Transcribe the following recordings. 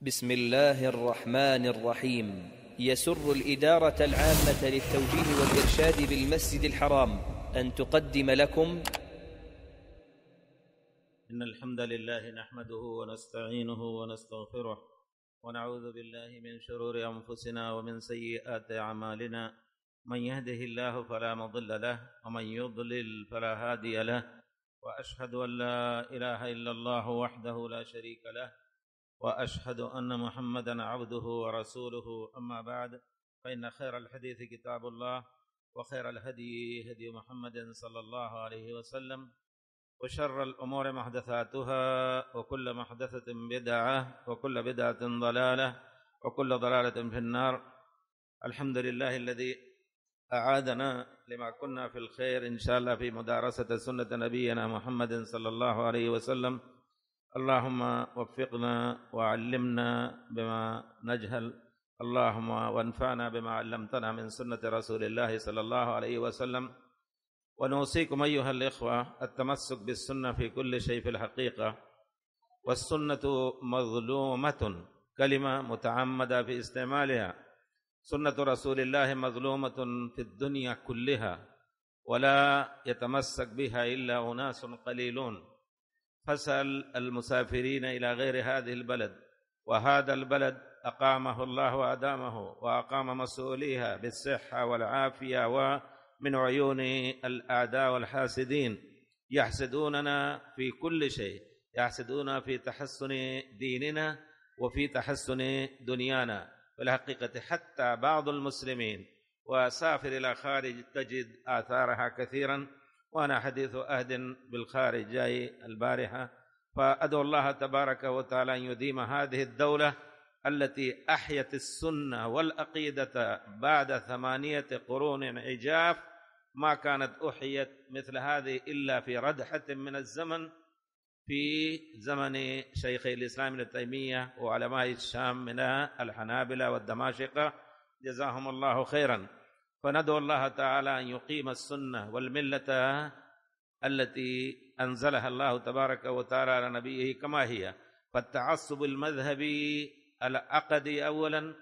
بسم الله الرحمن الرحيم. يسر الإدارة العامة للتوجيه والإرشاد بالمسجد الحرام أن تقدم لكم. إن الحمد لله نحمده ونستعينه ونستغفره ونعوذ بالله من شرور أنفسنا ومن سيئات أعمالنا. من يهده الله فلا مضل له ومن يضلل فلا هادي له. وأشهد أن لا إله إلا الله وحده لا شريك له. وأشهد أن محمدا عبده ورسوله. أما بعد فإن خير الحديث كتاب الله وخير الهدي هدي محمد صلى الله عليه وسلم وشر الأمور محدثاتها وكل محدثة بدعة وكل بدعة ضلالة وكل ضلالة في النار. الحمد لله الذي أعادنا لما كنا في الخير إن شاء الله في مدارسة سنة نبينا محمد صلى الله عليه وسلم. اللهم وفقنا وعلمنا بما نجهل اللهم وانفعنا بما علمتنا من سنة رسول الله صلى الله عليه وسلم. ونوصيكم أيها الإخوة التمسك بالسنة في كل شيء في الحقيقة. والسنة مظلومة كلمة متعمدة في استعمالها. سنة رسول الله مظلومة في الدنيا كلها ولا يتمسك بها إلا أناس قليلون. فاسأل المسافرين إلى غير هذه البلد وهذا البلد أقامه الله وأدامه وأقام مسؤوليها بالصحة والعافية ومن عيون الأعداء والحاسدين. يحسدوننا في كل شيء يحسدون في تحسن ديننا وفي تحسن دنيانا. بالحقيقة حتى بعض المسلمين وسافر إلى خارج تجد آثارها كثيرا وأنا حديث أهد بالخارج جاي البارحة. فأدعو الله تبارك وتعالى أن يديم هذه الدولة التي أحيت السنة والعقيدة بعد ثمانية قرون عجاف. ما كانت أحيت مثل هذه إلا في ردحة من الزمن في زمن شيخ الإسلام ابن تيمية وعلماء الشام من الحنابلة والدماشقة. جزاهم الله خيرا. فندعو الله تعالى أن يقيم السنة والملة التي أنزلها الله تبارك وتعالى على نبيه كما هي. فالتعصب المذهبي العقدي أولا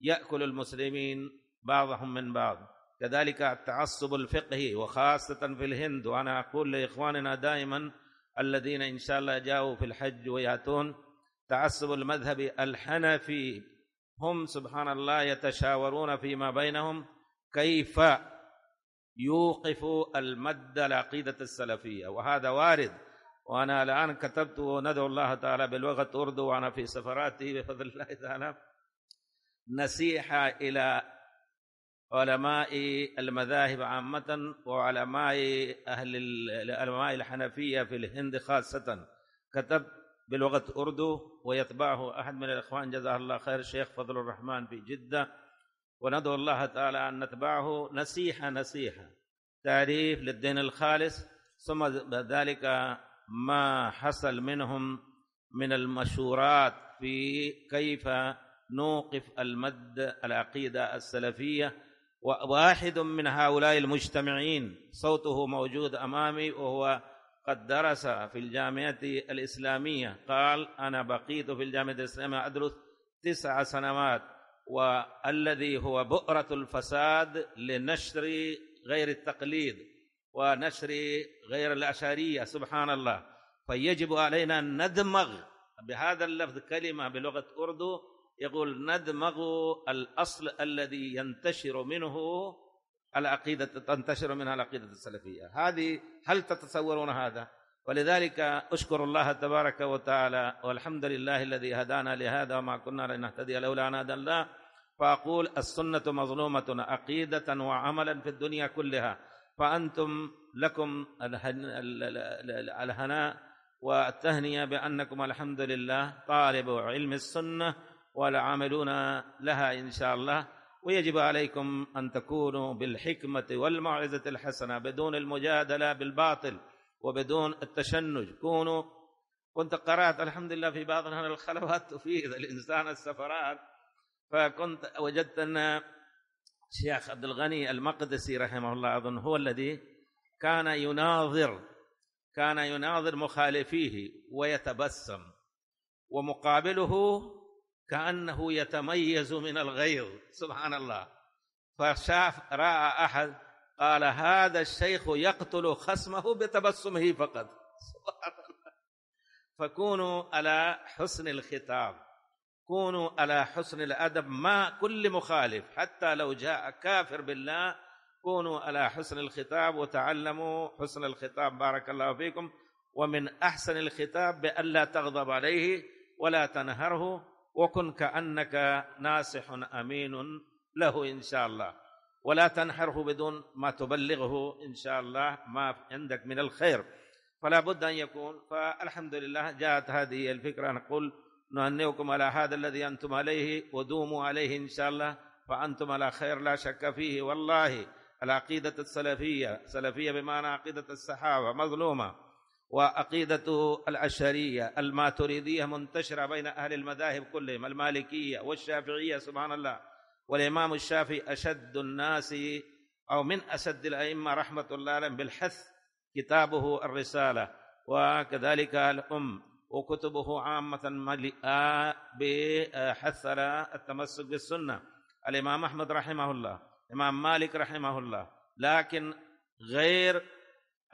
يأكل المسلمين بعضهم من بعض. كذلك التعصب الفقهي وخاصة في الهند وأنا أقول لإخواننا دائما الذين إن شاء الله جاءوا في الحج ويأتون تعصب المذهب الحنفي. هم سبحان الله يتشاورون فيما بينهم كيف يوقف المد العقيدة السلفية؟ وهذا وارد. وأنا الآن كتبت وندعو الله تعالى بلغة أردو وأنا في سفراتي بفضل الله تعالى. نصيحة إلى علماء المذاهب عامة وعلماء أهل العلماء الحنفية في الهند خاصة. كتبت بلغة أردو ويتبعه أحد من الإخوان جزاه الله خير الشيخ فضل الرحمن في جدة. وندعو الله تعالى أن نتبعه نصيحة نصيحة تعريف للدين الخالص ثم ذلك ما حصل منهم من المشورات في كيف نوقف المد العقيدة السلفية. وواحد من هؤلاء المجتمعين صوته موجود أمامي وهو قد درس في الجامعة الإسلامية. قال أنا بقيت في الجامعة الإسلامية أدرس تسع سنوات. والذي هو بؤرة الفساد لنشر غير التقليد ونشر غير الأشارية سبحان الله. فيجب علينا أن ندمغ بهذا اللفظ كلمة بلغة أردو يقول ندمغ الأصل الذي ينتشر منه العقيدة تنتشر منها العقيدة السلفية. هذه هل تتصورون هذا؟ ولذلك أشكر الله تبارك وتعالى والحمد لله الذي هدانا لهذا وما كنا لنهتدي لولا أن هدى الله. فأقول السنة مظلومة عقيدة وعملا في الدنيا كلها. فأنتم لكم الهناء والتهنئة بأنكم الحمد لله طالب علم السنة والعاملون لها إن شاء الله. ويجب عليكم أن تكونوا بالحكمة والموعظة الحسنة بدون المجادلة بالباطل وبدون التشنج. كونوا كنت قرأت الحمد لله في بعض الخلوات تفيد الإنسان السفرات. فكنت وجدت أن الشيخ عبد الغني المقدسي رحمه الله أظن هو الذي كان يناظر كان يناظر مخالفيه ويتبسم ومقابله كأنه يتميز من الغيظ سبحان الله. فشاف رأى أحد قال هذا الشيخ يقتل خصمه بتبسمه فقط. سبحان الله. فكونوا على حسن الخطاب. كونوا على حسن الأدب مع كل مخالف حتى لو جاء كافر بالله كونوا على حسن الخطاب وتعلموا حسن الخطاب. بارك الله فيكم. ومن أحسن الخطاب بألا تغضب عليه ولا تنهره وكن كأنك ناصح أمين له إن شاء الله. ولا تنحره بدون ما تبلغه إن شاء الله ما عندك من الخير. فلا بد أن يكون. فالحمد لله جاءت هذه الفكرة نقول نهنئكم على هذا الذي أنتم عليه ودوموا عليه إن شاء الله فانتم على خير لا شك فيه. والله العقيدة السلفية سلفية بمعنى عقيدة الصحابة مظلومة وعقيدة الأشرية الماتريدية منتشرة بين أهل المذاهب كلهم المالكية والشافعية سبحان الله والإمام الشافعي أشد الناس أو من أشد الأئمة رحمة الله عليهم بالحث كتابه الرسالة وكذلك الأم وكتبه عامة مليئة بحث على التمسك بالسنة. الإمام أحمد رحمه الله الإمام مالك رحمه الله. لكن غير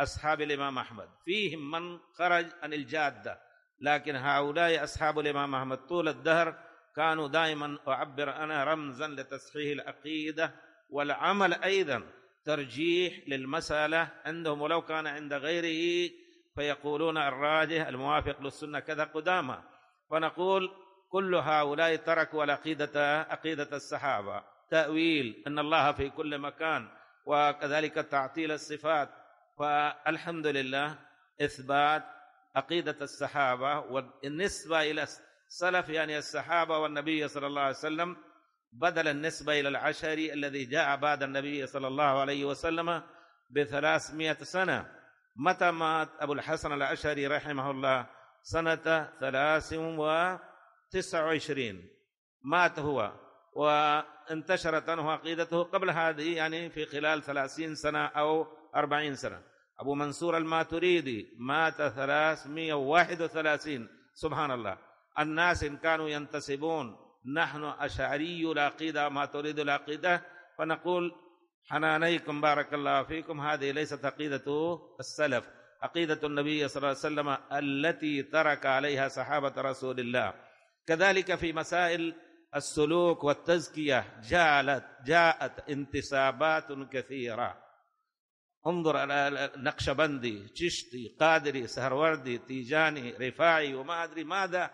أصحاب الإمام أحمد. فيهم من خرج عن الجادة. لكن هؤلاء أصحاب الإمام أحمد طول الدهر كانوا دائما أعبر أنا رمزا لتصحيح العقيدة والعمل أيضا ترجيح للمسألة عندهم. ولو كان عند غيره فيقولون الراجح الموافق للسنة كذا قدامى. فنقول كل هؤلاء تركوا العقيدة عقيدة الصحابة. تأويل أن الله في كل مكان وكذلك تعطيل الصفات. فالحمد لله إثبات عقيدة الصحابة والنسبة إلى السلف يعني الصحابة والنبي صلى الله عليه وسلم بدل النسبة إلى العشري الذي جاء بعد النبي صلى الله عليه وسلم بثلاثمائة سنة. متى مات أبو الحسن الأشعري رحمه الله؟ سنة ثلاث وتسع وعشرين. مات هو وانتشرت عنه عقيدته قبل هذه يعني في خلال ثلاثين سنة أو أربعين سنة. أبو منصور الماتريدي مات ثلاثمائة وواحد وثلاثين. سبحان الله. الناس إن كانوا ينتسبون نحن أشعري العقيدة ما تريد العقيدة فنقول حنانيكم بارك الله فيكم. هذه ليست عقيدة السلف. عقيدة النبي صلى الله عليه وسلم التي ترك عليها صحابة رسول الله. كذلك في مسائل السلوك والتزكية جاءت جاءت انتسابات كثيرة. انظر على نقشبندي چشتي قادري سهروردي تيجاني رفاعي وما أدري ماذا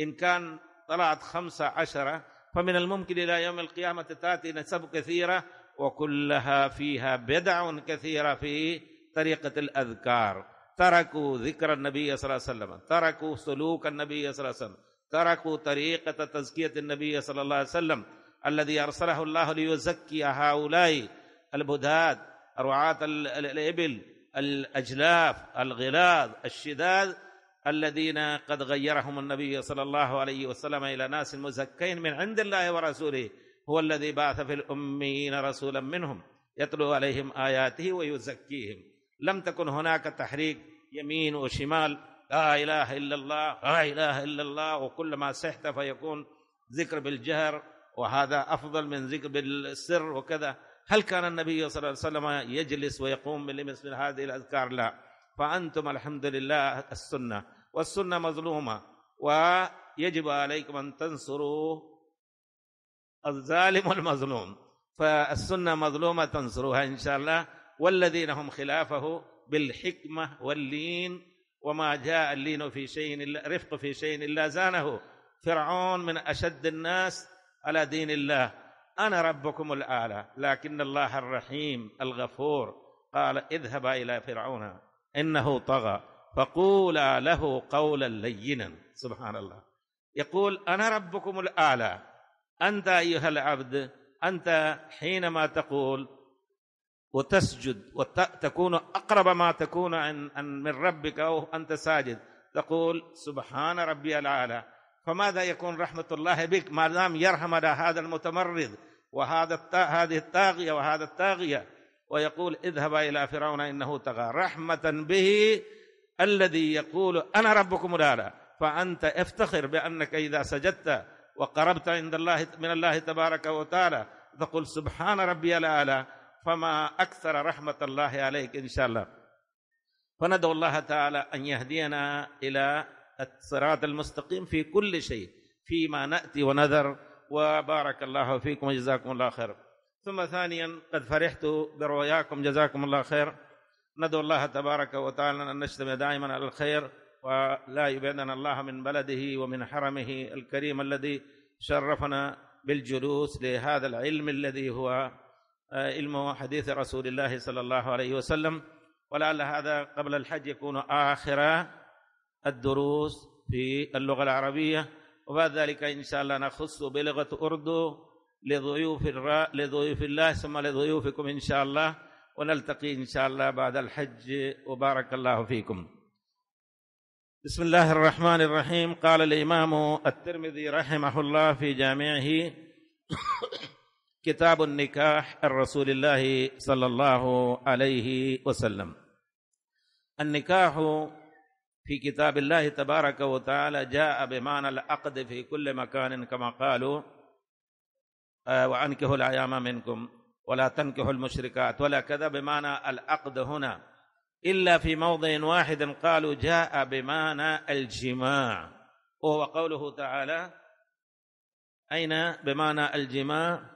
إن كان طلعت خمسة عشرة فمن الممكن إلى يوم القيامة تأتي نسب كثيرة. وكلها فيها بدع كثيرة في طريقة الأذكار. تركوا ذكر النبي صلى الله عليه وسلم تركوا سلوك النبي صلى الله عليه وسلم تركوا طريقة تزكية النبي صلى الله عليه وسلم الذي أرسله الله ليزكي هؤلاء البداد رعاة الإبل الأجلاف الغلاظ الشداد الذين قد غيرهم النبي صلى الله عليه وسلم إلى ناس مزكين من عند الله ورسوله. هو الذي بعث في الأميين رسولا منهم يتلو عليهم آياته ويزكيهم. لم تكن هناك تحريك يمين وشمال. لا إله إلا الله لا إله إلا الله وكل ما سحت فيكون ذكر بالجهر وهذا أفضل من ذكر بالسر وكذا. هل كان النبي صلى الله عليه وسلم يجلس ويقوم بمثل هذه الأذكار؟ لا. فأنتم الحمد لله السنة والسنة مظلومة ويجب عليكم أن تنصروا الظالم والمظلوم. فالسنة مظلومة تنصروها إن شاء الله. والذين هم خلافه بالحكمة واللين. وما جاء اللين في شيء رفق في شيء إلا زانه. فرعون من أشد الناس على دين الله. أنا ربكم الأعلى لكن الله الرحيم الغفور. قال اذهبا إلى فرعون إنه طغى. فقولا له قولا لينا. سبحان الله. يقول أنا ربكم الأعلى. أنت أيها العبد أنت حينما تقول وتسجد وتكون أقرب ما تكون من ربك أو أنت ساجد تقول سبحان ربي الأعلى. فماذا يكون رحمة الله بك؟ ما دام يرحم هذا المتمرد وهذا هذه الطاغية وهذا الطاغية ويقول اذهب إلى فرعون إنه طغى رحمة به الذي يقول أنا ربكم الأعلى. فأنت افتخر بأنك إذا سجدت وقربت عند الله من الله تبارك وتعالى تقول سبحان ربي الأعلى فما أكثر رحمة الله عليك إن شاء الله. فندعو الله تعالى أن يهدينا إلى الصراط المستقيم في كل شيء فيما نأتي ونذر وبارك الله فيكم وجزاكم الله خير. ثم ثانيا قد فرحت برؤياكم جزاكم الله خير. ندعو الله تبارك وتعالى أن نجتمع دائما على الخير ولا يبعدنا الله من بلده ومن حرمه الكريم الذي شرفنا بالجلوس لهذا العلم الذي هو علم حديث رسول الله صلى الله عليه وسلم. ولعل هذا قبل الحج يكون آخر الدروس في اللغة العربية. وبعد ذلك إن شاء الله نخص بلغة أردو لضيوف. لضيوف الله ثم لضيوفكم إن شاء الله. ونلتقي إن شاء الله بعد الحج. وبارك الله فيكم. بسم الله الرحمن الرحيم. قال الإمام الترمذي رحمه الله في جامعه كتاب النكاح الرسول الله صلى الله عليه وسلم. النكاح في كتاب الله تبارك وتعالى جاء بمعنى العقد في كل مكان كما قالوا آه، وأنكحوا الأيام منكم ولا تنكحوا المشركات. ولا كذا بمعنى العقد هنا. إلا في موضع واحد قالوا جاء بمعنى الجماع وهو قوله تعالى أين بمعنى الجماع؟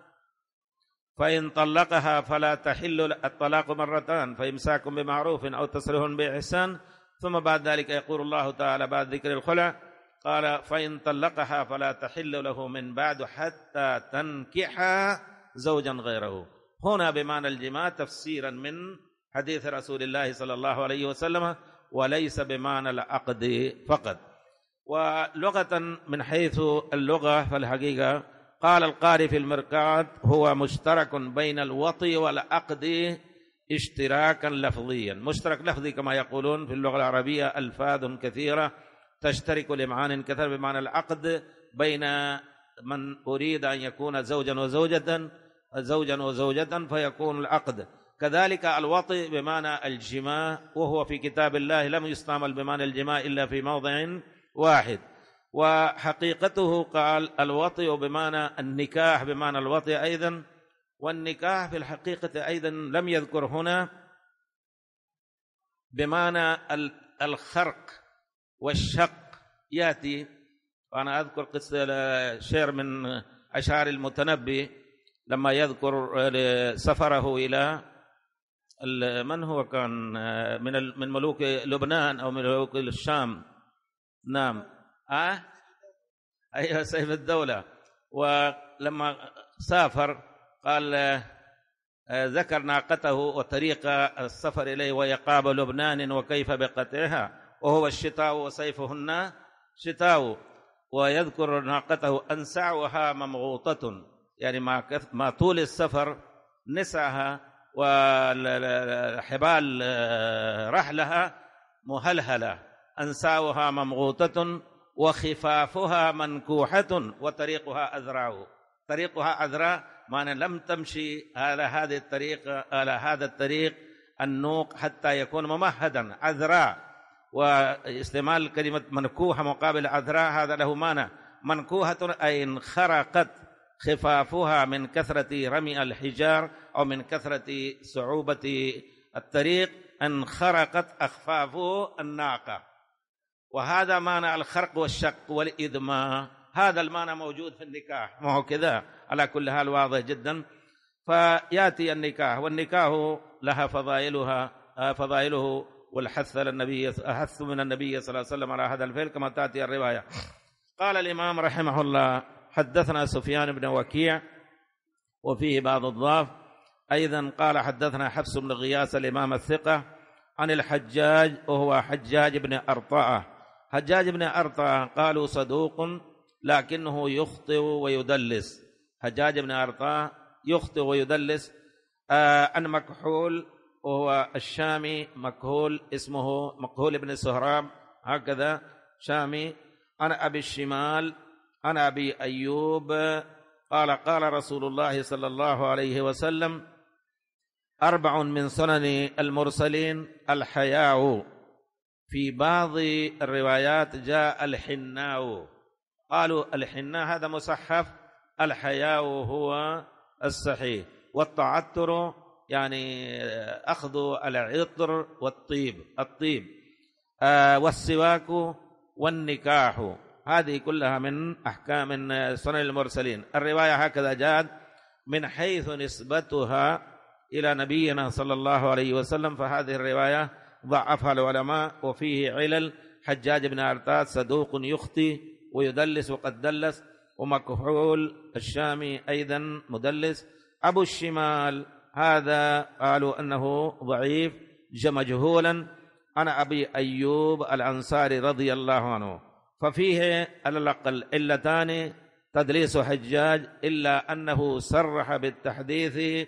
فإن طلقها فلا تحل الطلاق مرتان فإمساك بمعروف أو تسريح بإحسان ثم بعد ذلك يقول الله تعالى بعد ذكر الخلع قال فإن طلقها فلا تحل له من بعد حتى تنكح زوجا غيره. هنا بمعنى الجماع تفسيرا من حديث رسول الله صلى الله عليه وسلم وليس بمعنى العقد فقط. ولغة من حيث اللغة فالحقيقة قال القاري في المرقات هو مشترك بين الوطي والعقد اشتراكا لفظيا. مشترك لفظي كما يقولون في اللغة العربية ألفاظ كثيرة تشترك لمعان كثيرة بمعنى العقد بين من أريد أن يكون زوجا وزوجة زوجا وزوجة فيكون العقد. كذلك الوطي بمعنى الجماع وهو في كتاب الله لم يستعمل بمعنى الجماع إلا في موضع واحد. وحقيقته قال الوطي بمعنى النكاح بمعنى الوطي أيضا والنكاح في الحقيقة أيضا لم يذكر هنا بمعنى الخرق والشق يأتي. وأنا أذكر قصة شعر من أشعار المتنبي لما يذكر سفره إلى من هو كان من من ملوك لبنان أو من ملوك الشام؟ نعم. أه؟ أيها سيف الدولة. ولما سافر قال آه، ذكر ناقته وطريق السفر إليه ويقاب لبنان وكيف بقطعها. وهو الشتاء وسيفهن شتاء. ويذكر ناقته أنسعها ممغوطة. يعني ما ما طول السفر نسعها وحبال آه، رحلها مهلهلة. أنساؤها ممغوطة وخفافها منكوحة وطريقها أذراع طريقها أذراع معنى لم تمشي على هذه الطريق على هذا الطريق النوق حتى يكون ممهدا أذراع واستعمال كلمة منكوحة مقابل أذراع هذا له معنى. منكوحة أي انخرقت. خفافها من كثرة رمي الحجار أو من كثرة صعوبة الطريق انخرقت أخفاف الناقة. وهذا معنى الخرق والشق والإدماء. هذا المعنى موجود في النكاح. ما هو كذا؟ على كل حال واضح جدا. فيأتي النكاح والنكاح لها فضائلها آه، فضائله والحث للنبي حث من النبي صلى الله عليه وسلم على هذا الفعل كما تأتي الرواية. قال الإمام رحمه الله حدثنا سفيان بن وكيع وفيه بعض الضعف. أيضا قال حدثنا حفص بن غياث الإمام الثقة عن الحجاج وهو حجاج بن ارطاه حجاج بن أرطى قالوا صدوق لكنه يخطئ ويدلس. حجاج بن أرطى يخطئ ويدلس. آه عن مكحول وهو الشامي مكهول اسمه مكهول بن سهراب هكذا شامي. أنا أبي الشمال أنا أبي أيوب قال قال رسول الله صلى الله عليه وسلم أربع من سنن المرسلين الحياء. في بعض الروايات جاء الحناء. قالوا الحناء هذا مصحف الحياء هو الصحيح. والتعطر يعني أخذ العطر والطيب الطيب. آه والسواك والنكاح. هذه كلها من أحكام من سنن المرسلين. الرواية هكذا جاءت من حيث نسبتها إلى نبينا صلى الله عليه وسلم فهذه الرواية ضعفها العلماء وفيه علل حجاج بن أرتاد صدوق يخطي ويدلس وقد دلس ومكحول الشامي أيضا مدلس. أبو الشمال هذا قالوا أنه ضعيف مجهولا أنا أبي أيوب الأنصاري رضي الله عنه. ففيه على الأقل علتان تدليس حجاج إلا أنه صرح بالتحديث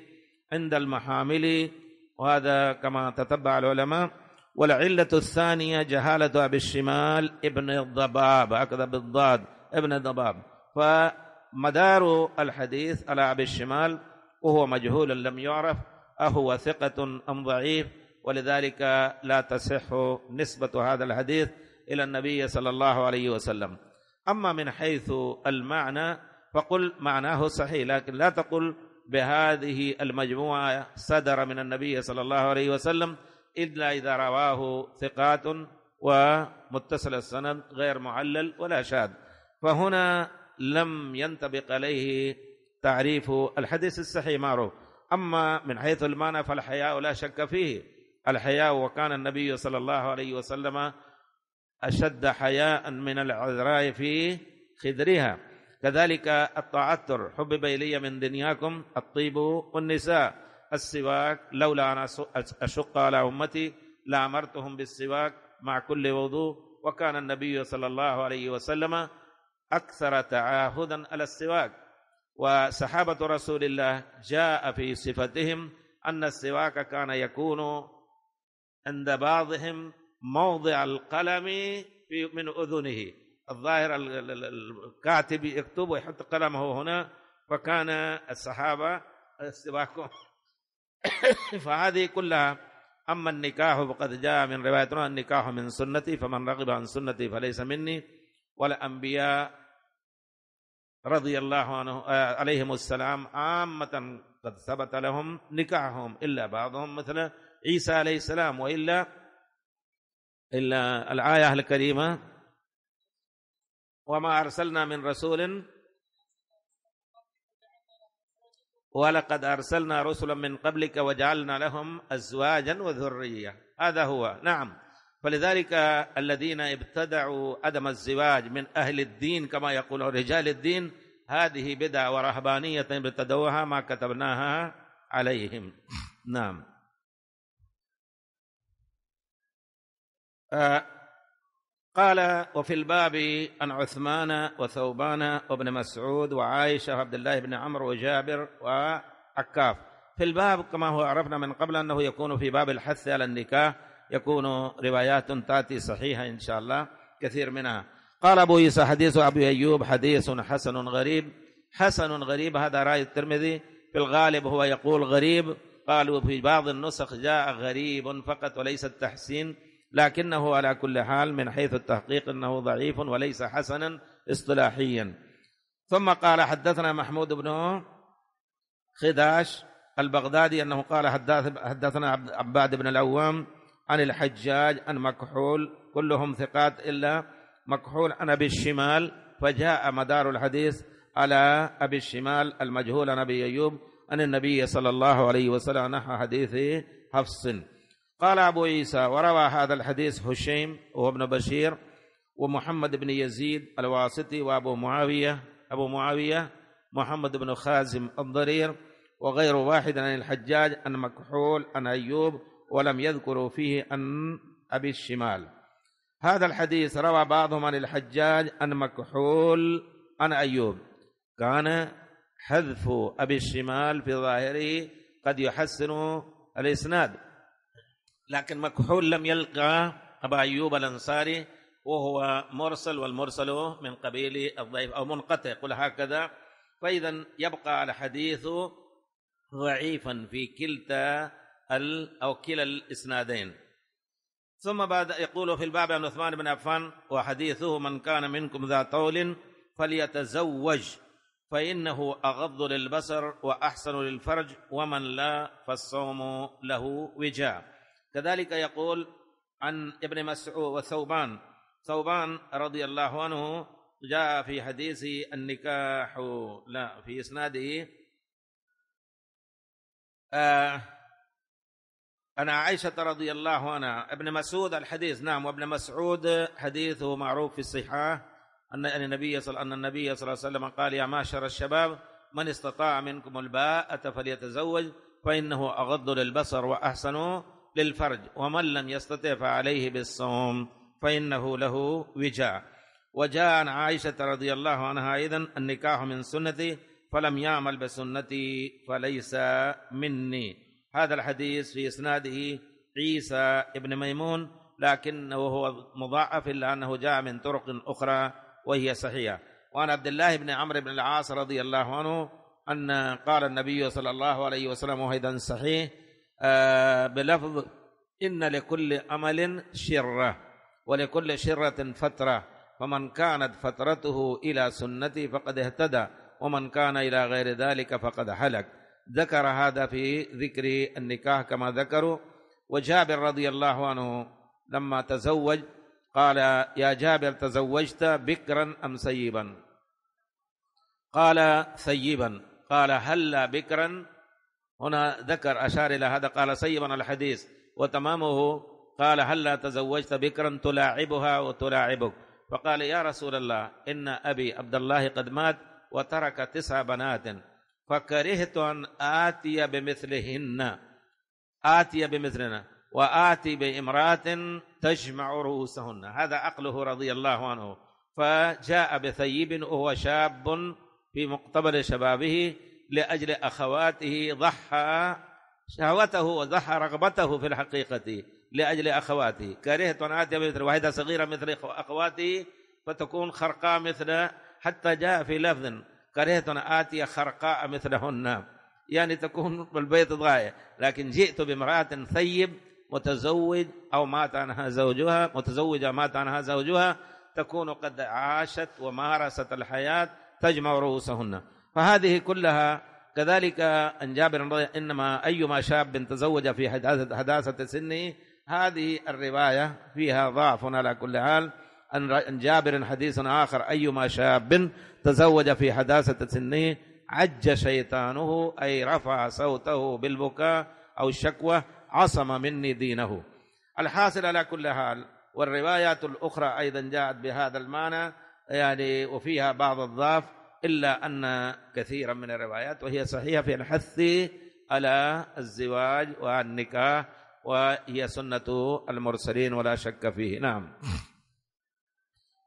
عند المحامل وهذا كما تتبع العلماء. والعلة الثانية جهالة أبي الشمال ابن الضباب هكذا بالضاد ابن الضباب. فمدار الحديث على أبي الشمال وهو مجهول لم يعرف أهو ثقة أم ضعيف ولذلك لا تصح نسبة هذا الحديث. إلى النبي صلى الله عليه وسلم. أما من حيث المعنى فقل معناه صحيح لكن لا تقل بهذه المجموعة صدر من النبي صلى الله عليه وسلم إلا إذا رواه ثقات ومتصل السند غير معلل ولا شاذ. فهنا لم ينطبق عليه تعريف الحديث الصحيح معروف. أما من حيث المعنى فالحياء لا شك فيه. الحياء وكان النبي صلى الله عليه وسلم أشد حياء من العذراء في خدرها. كذلك التعثر. حبب إلي من دنياكم الطيب والنساء. السواك. لولا أن أشق على أمتي لأمرتهم بالسواك مع كل وضوء. وكان النبي صلى الله عليه وسلم أكثر تعاهدا على السواك. وصحابة رسول الله جاء في صفتهم أن السواك كان يكون عند بعضهم موضع القلم في من أذنه. الظاهر الكاتب يكتب ويحط قلمه هنا فكان الصحابة السواك فهذه كلها أما النكاح فقد جاء من روايتنا النكاح من سنتي فمن رغب عن سنتي فليس مني. والأنبياء رضي الله عنه عليهم السلام عامة قد ثبت لهم نكاحهم إلا بعضهم مثل عيسى عليه السلام وإلا إلا الآية الكريمة. وما أرسلنا من رسول. ولقد أرسلنا رسلا من قبلك وجعلنا لهم أزواجا وذرية. هذا هو. نعم. فلذلك الذين ابتدعوا عدم الزواج من أهل الدين كما يقول رجال الدين هذه بدعة ورهبانية ابتدوها ما كتبناها عليهم. نعم. قال وفي الباب عن عثمان وثوبان وابن مسعود وعائشة وعبد الله بن عمرو وجابر وعكاف. في الباب كما هو عرفنا من قبل أنه يكون في باب الحث على النكاح يكون روايات تأتي صحيحة إن شاء الله كثير منها. قال أبو عيسى حديث أبي أيوب حديث حسن غريب. حسن غريب هذا رأي الترمذي. في الغالب هو يقول غريب. قالوا في بعض النسخ جاء غريب فقط وليس التحسين. لكنه على كل حال من حيث التحقيق إنه ضعيف وليس حسنا اصطلاحيا. ثم قال حدثنا محمود بن خداش البغدادي أنه قال حدثنا عباد بن العوام عن الحجاج عن مكحول كلهم ثقات إلا مكحول عن أبي الشمال فجاء مدار الحديث على أبي الشمال المجهول عن أبي أيوب عن النبي صلى الله عليه وسلم نحو حديث حفص. قال أبو عيسى وروى هذا الحديث هشيم وابن بشير ومحمد بن يزيد الواسطي وأبو معاوية أبو معاوية محمد بن خازم الضرير وغير واحد عن الحجاج عن مكحول عن أيوب ولم يذكروا فيه عن أبي الشمال. هذا الحديث روى بعضهم عن الحجاج عن مكحول عن أيوب. كان حذف أبي الشمال في ظاهره قد يحسن الإسناد. لكن مكحول لم يلقى أبا أيوب الأنصاري وهو مرسل والمرسل من قبيل الضعيف أو منقطع قل هكذا. فإذا يبقى الحديث ضعيفا في كلتا أو كلا الإسنادين. ثم بعد يقول في الباب عن عثمان بن عفان وحديثه من كان منكم ذا طول فليتزوج فإنه أغض للبصر وأحسن للفرج ومن لا فالصوم له وجاء. كذلك يقول عن ابن مسعود وثوبان. ثوبان رضي الله عنه جاء في حديث النكاح لا في إسناده آه أنا عائشة رضي الله عنها. ابن مسعود الحديث نعم وابن مسعود حديثه معروف في الصحاح أن النبي صلى أن النبي صلى الله عليه وسلم قال يا معشر الشباب من استطاع منكم الباءة فليتزوج فإنه أغض للبصر وأحسن للفرج ومن لم يستطع فعليه بالصوم فإنه له وجاء. وجاء عن عائشة رضي الله عنها أيضا النكاح من سنتي فلم يعمل بسنتي فليس مني. هذا الحديث في إسناده عيسى ابن ميمون لكنه هو مضاعف إلا أنه جاء من طرق أخرى وهي صحيحة. وعن عبد الله بن عمرو بن العاص رضي الله عنه أن قال النبي صلى الله عليه وسلم أيضا صحيح بلفظ إن لكل أمل شرة ولكل شرة فترة. فمن كانت فترته إلى سنتي فقد اهتدى ومن كان إلى غير ذلك فقد هلك. ذكر هذا في ذكر النكاح كما ذكروا. وجابر رضي الله عنه لما تزوج قال يا جابر تزوجت بكرا أم سيبا؟ قال سيبا. قال هلا بكرا؟ هنا ذكر أشار إلى هذا قال سيبا الحديث. وتمامه قال هلا تزوجت بكرا تلاعبها وتلاعبك؟ فقال يا رسول الله إن أبي عبد الله قد مات وترك تسع بنات فكرهت أن آتي بمثلهن. آتي بمثلنا وآتي بامرأة تجمع رؤوسهن. هذا عقله رضي الله عنه. فجاء بثيب وهو شاب في مقتبل شبابه لأجل أخواته ضحى شهوته وضحى رغبته في الحقيقة لأجل أخواته. كرهت أن آتي بمثل واحدة صغيرة مثل أخواته فتكون خرقاء مثل حتى جاء في لفظ. كرهت أن آتي خرقاء مثلهن. يعني تكون بالبيت ضايع. لكن جئت بامرأة ثيب متزوج أو مات عنها زوجها متزوجة مات عنها زوجها تكون قد عاشت ومارست الحياة تجمع رؤوسهن. فهذه كلها كذلك أن جابر إنما أيما شاب تزوج في حداثة سنه هذه الرواية فيها ضعف على كل حال. أن جابر حديث آخر أيما شاب تزوج في حداثة سنه عج شيطانه أي رفع صوته بالبكاء أو الشكوى عصم مني دينه. الحاصل على كل حال والروايات الأخرى أيضا جاءت بهذا المعنى يعني وفيها بعض الضعف. إلا أن كثيرا من الروايات وهي صحيحة في الحث على الزواج والنكاح وهي سنة المرسلين ولا شك فيه. نعم.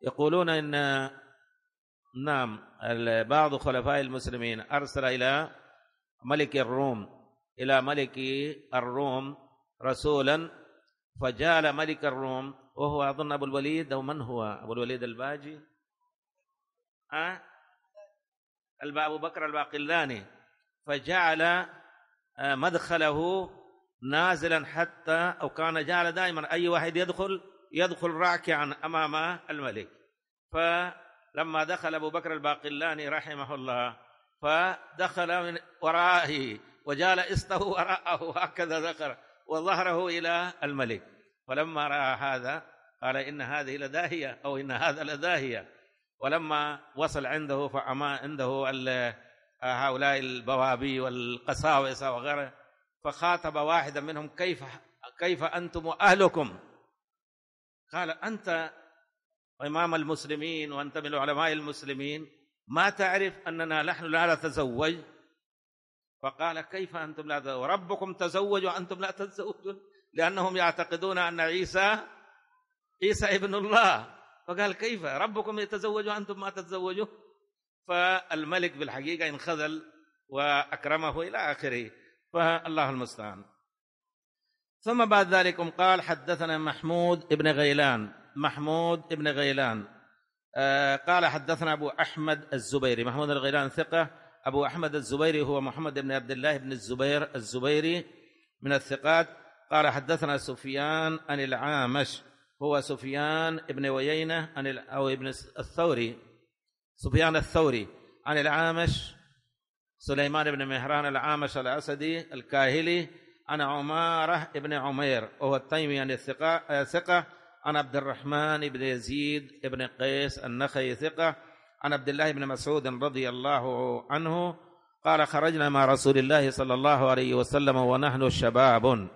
يقولون إن نعم بعض خلفاء المسلمين أرسل إلى ملك الروم إلى ملك الروم رسولا فجال ملك الروم وهو أظن أبو الوليد أو من هو؟ أبو الوليد الباجي. أه؟ أبو بكر الباقلاني فجعل آه، مدخله نازلا حتى أو كان جعل دائما أي واحد يدخل يدخل راكعا أمام الملك. فلما دخل أبو بكر الباقلاني رحمه الله فدخل من ورائه وجعل إسته وراءه هكذا ذكر وظهره إلى الملك. فلما رأى هذا قال إن هذه لداهية أو إن هذا لداهية. ولما وصل عنده فأما عنده هؤلاء البوابي والقساوسة وغيره فخاطب واحدا منهم كيف كيف أنتم وأهلكم؟ قال أنت إمام المسلمين وأنت من علماء المسلمين ما تعرف أننا نحن لا نتزوج؟ فقال كيف أنتم لا تزوجون وربكم تزوج وأنتم لا تتزوجون لأنهم يعتقدون أن عيسى عيسى ابن الله. فقال كيف؟ ربكم يتزوج وأنتم ما تتزوجون فالملك بالحقيقة انخذل وأكرمه إلى آخره. فالله المستعان. ثم بعد ذلك قال حدثنا محمود ابن غيلان. محمود ابن غيلان. آه قال حدثنا أبو أحمد الزبيري. محمود الغيلان ثقة. أبو أحمد الزبيري هو محمد بن عبد الله بن الزبير الزبيري من الثقات. قال حدثنا سفيان عن العامش هو سفيان بن ويينة عن أو ابن الثوري. سفيان الثوري عن العامش. سليمان بن مهران العامش الأسدي الكاهلي عن عمارة بن عمير. وهو التيمي عن الثقة ثقة عن عبد الرحمن بن يزيد بن قيس النخعي ثقة. عن عبد الله بن مسعود رضي الله عنه. قال خرجنا مع رسول الله صلى الله عليه وسلم ونحن شباب.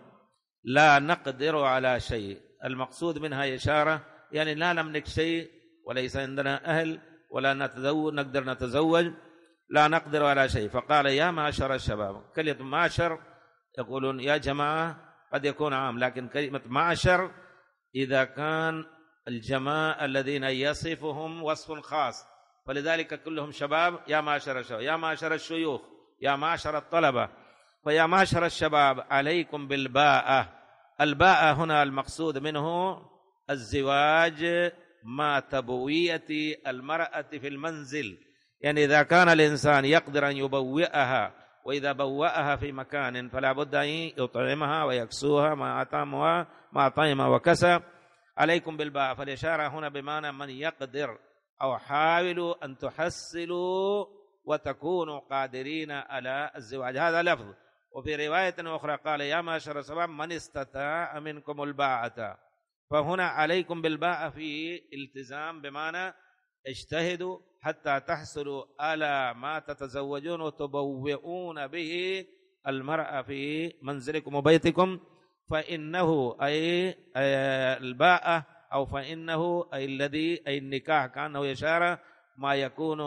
لا نقدر على شيء. المقصود منها إشارة يعني لا نملك شيء وليس عندنا أهل ولا نتزوج نقدر نتزوج لا نقدر على شيء. فقال يا معشر الشباب كلمة معشر يقولون يا جماعة قد يكون عام لكن كلمة معشر إذا كان الجماعة الذين يصفهم وصف خاص. فلذلك كلهم شباب يا معشر الشباب يا معشر الشيوخ يا معشر الطلبة. فيا معشر الشباب عليكم بالباءة. الباءة هنا المقصود منه الزواج مع تبوية المرأة في المنزل. يعني إذا كان الإنسان يقدر أن يبوئها وإذا بوأها في مكان فلا بد أن يطعمها ويكسوها مع أطعمها مع طعمها وكسى. عليكم بالباء. فالإشارة هنا بمعنى من يقدر أو حاولوا أن تحصلوا وتكونوا قادرين على الزواج. هذا لفظ. وفي رواية أخرى قال يا معشر الشباب من استطاع منكم الباعة؟ فهنا عليكم بالباء في التزام بمعنى اجتهدوا حتى تحصلوا على ما تتزوجون وتبوئون به المرأة في منزلكم وبيتكم. فإنه أي الباء أو فإنه أي الذي أي النكاح كأنه يشار ما يكون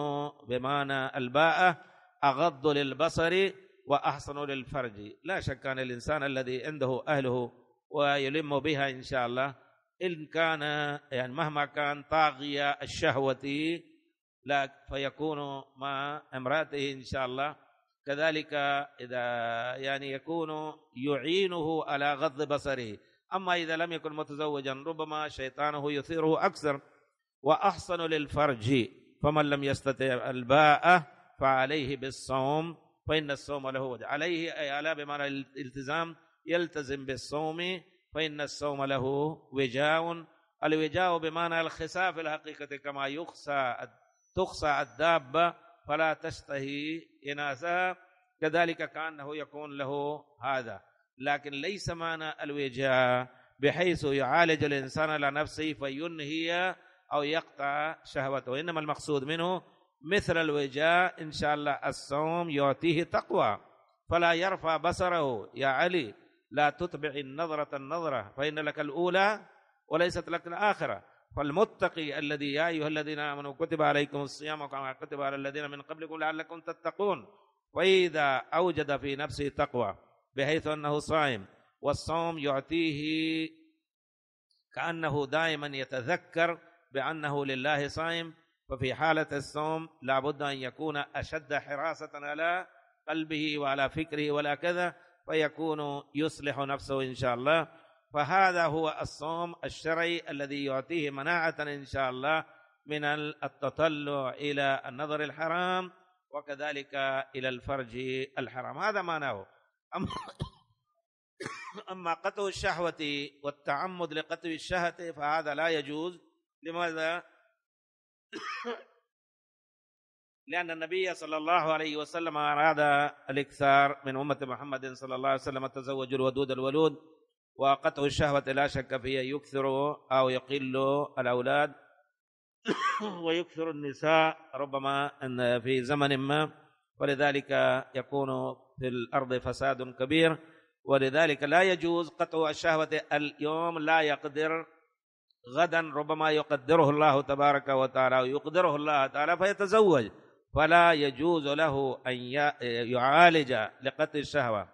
بمعنى الباء أغض للبصر وأحسن للفرج. لا شك أن الإنسان الذي عنده أهله ويلم بها إن شاء الله إن كان يعني مهما كان طاغية الشهوة لا فيكون مع امرأته إن شاء الله. كذلك إذا يعني يكون يعينه على غض بصره. أما إذا لم يكن متزوجا ربما شيطانه يثيره أكثر. وأحسن للفرج فمن لم يستطع الباء فعليه بالصوم. فإن الصوم له وجه. عليه أي على بمعنى الالتزام يلتزم بالصوم فإن الصوم له وجاء. الوجاء بمعنى الخساء الحقيقة كما يخسى تخسى الدابة فلا تشتهي إناثها. كذلك كأنه يكون له هذا. لكن ليس معنى الوجاء بحيث يعالج الإنسان على نفسه فينهي أو يقطع شهوته. وإنما المقصود منه مثل الوجاء إن شاء الله الصوم يعطيه تقوى. فلا يرفع بصره. يا علي لا تتبع النظرة النظرة فإن لك الأولى وليست لك الآخرة. فالمتقي الذي يا أيها الذين آمنوا كتب عليكم الصيام كما كتب على الذين من قبلكم لعلكم تتقون. وإذا أوجد في نفسه تقوى بحيث أنه صائم والصوم يعطيه كأنه دائما يتذكر بأنه لله صائم ففي حالة الصوم لابد أن يكون أشد حراسة على قلبه وعلى فكره ولا كذا فيكون يصلح نفسه إن شاء الله. فهذا هو الصوم الشرعي الذي يعطيه مناعة إن شاء الله من التطلع إلى النظر الحرام وكذلك إلى الفرج الحرام. هذا معناه. أما أما قطع الشهوة والتعمد لقطع الشهوة فهذا لا يجوز. لماذا؟ لأن النبي صلى الله عليه وسلم أراد الإكثار من أمة محمد صلى الله عليه وسلم تزوج الودود الولود وقطع الشهوة لا شك فيه يكثر أو يقل الأولاد ويكثر النساء ربما أن في زمن ما ولذلك يكون في الأرض فساد كبير ولذلك لا يجوز قطع الشهوة اليوم لا يقدر غدا ربما يقدره الله تبارك وتعالى ويقدره الله تعالى فيتزوج. فلا يجوز له أن يعالج لقتل الشهوة.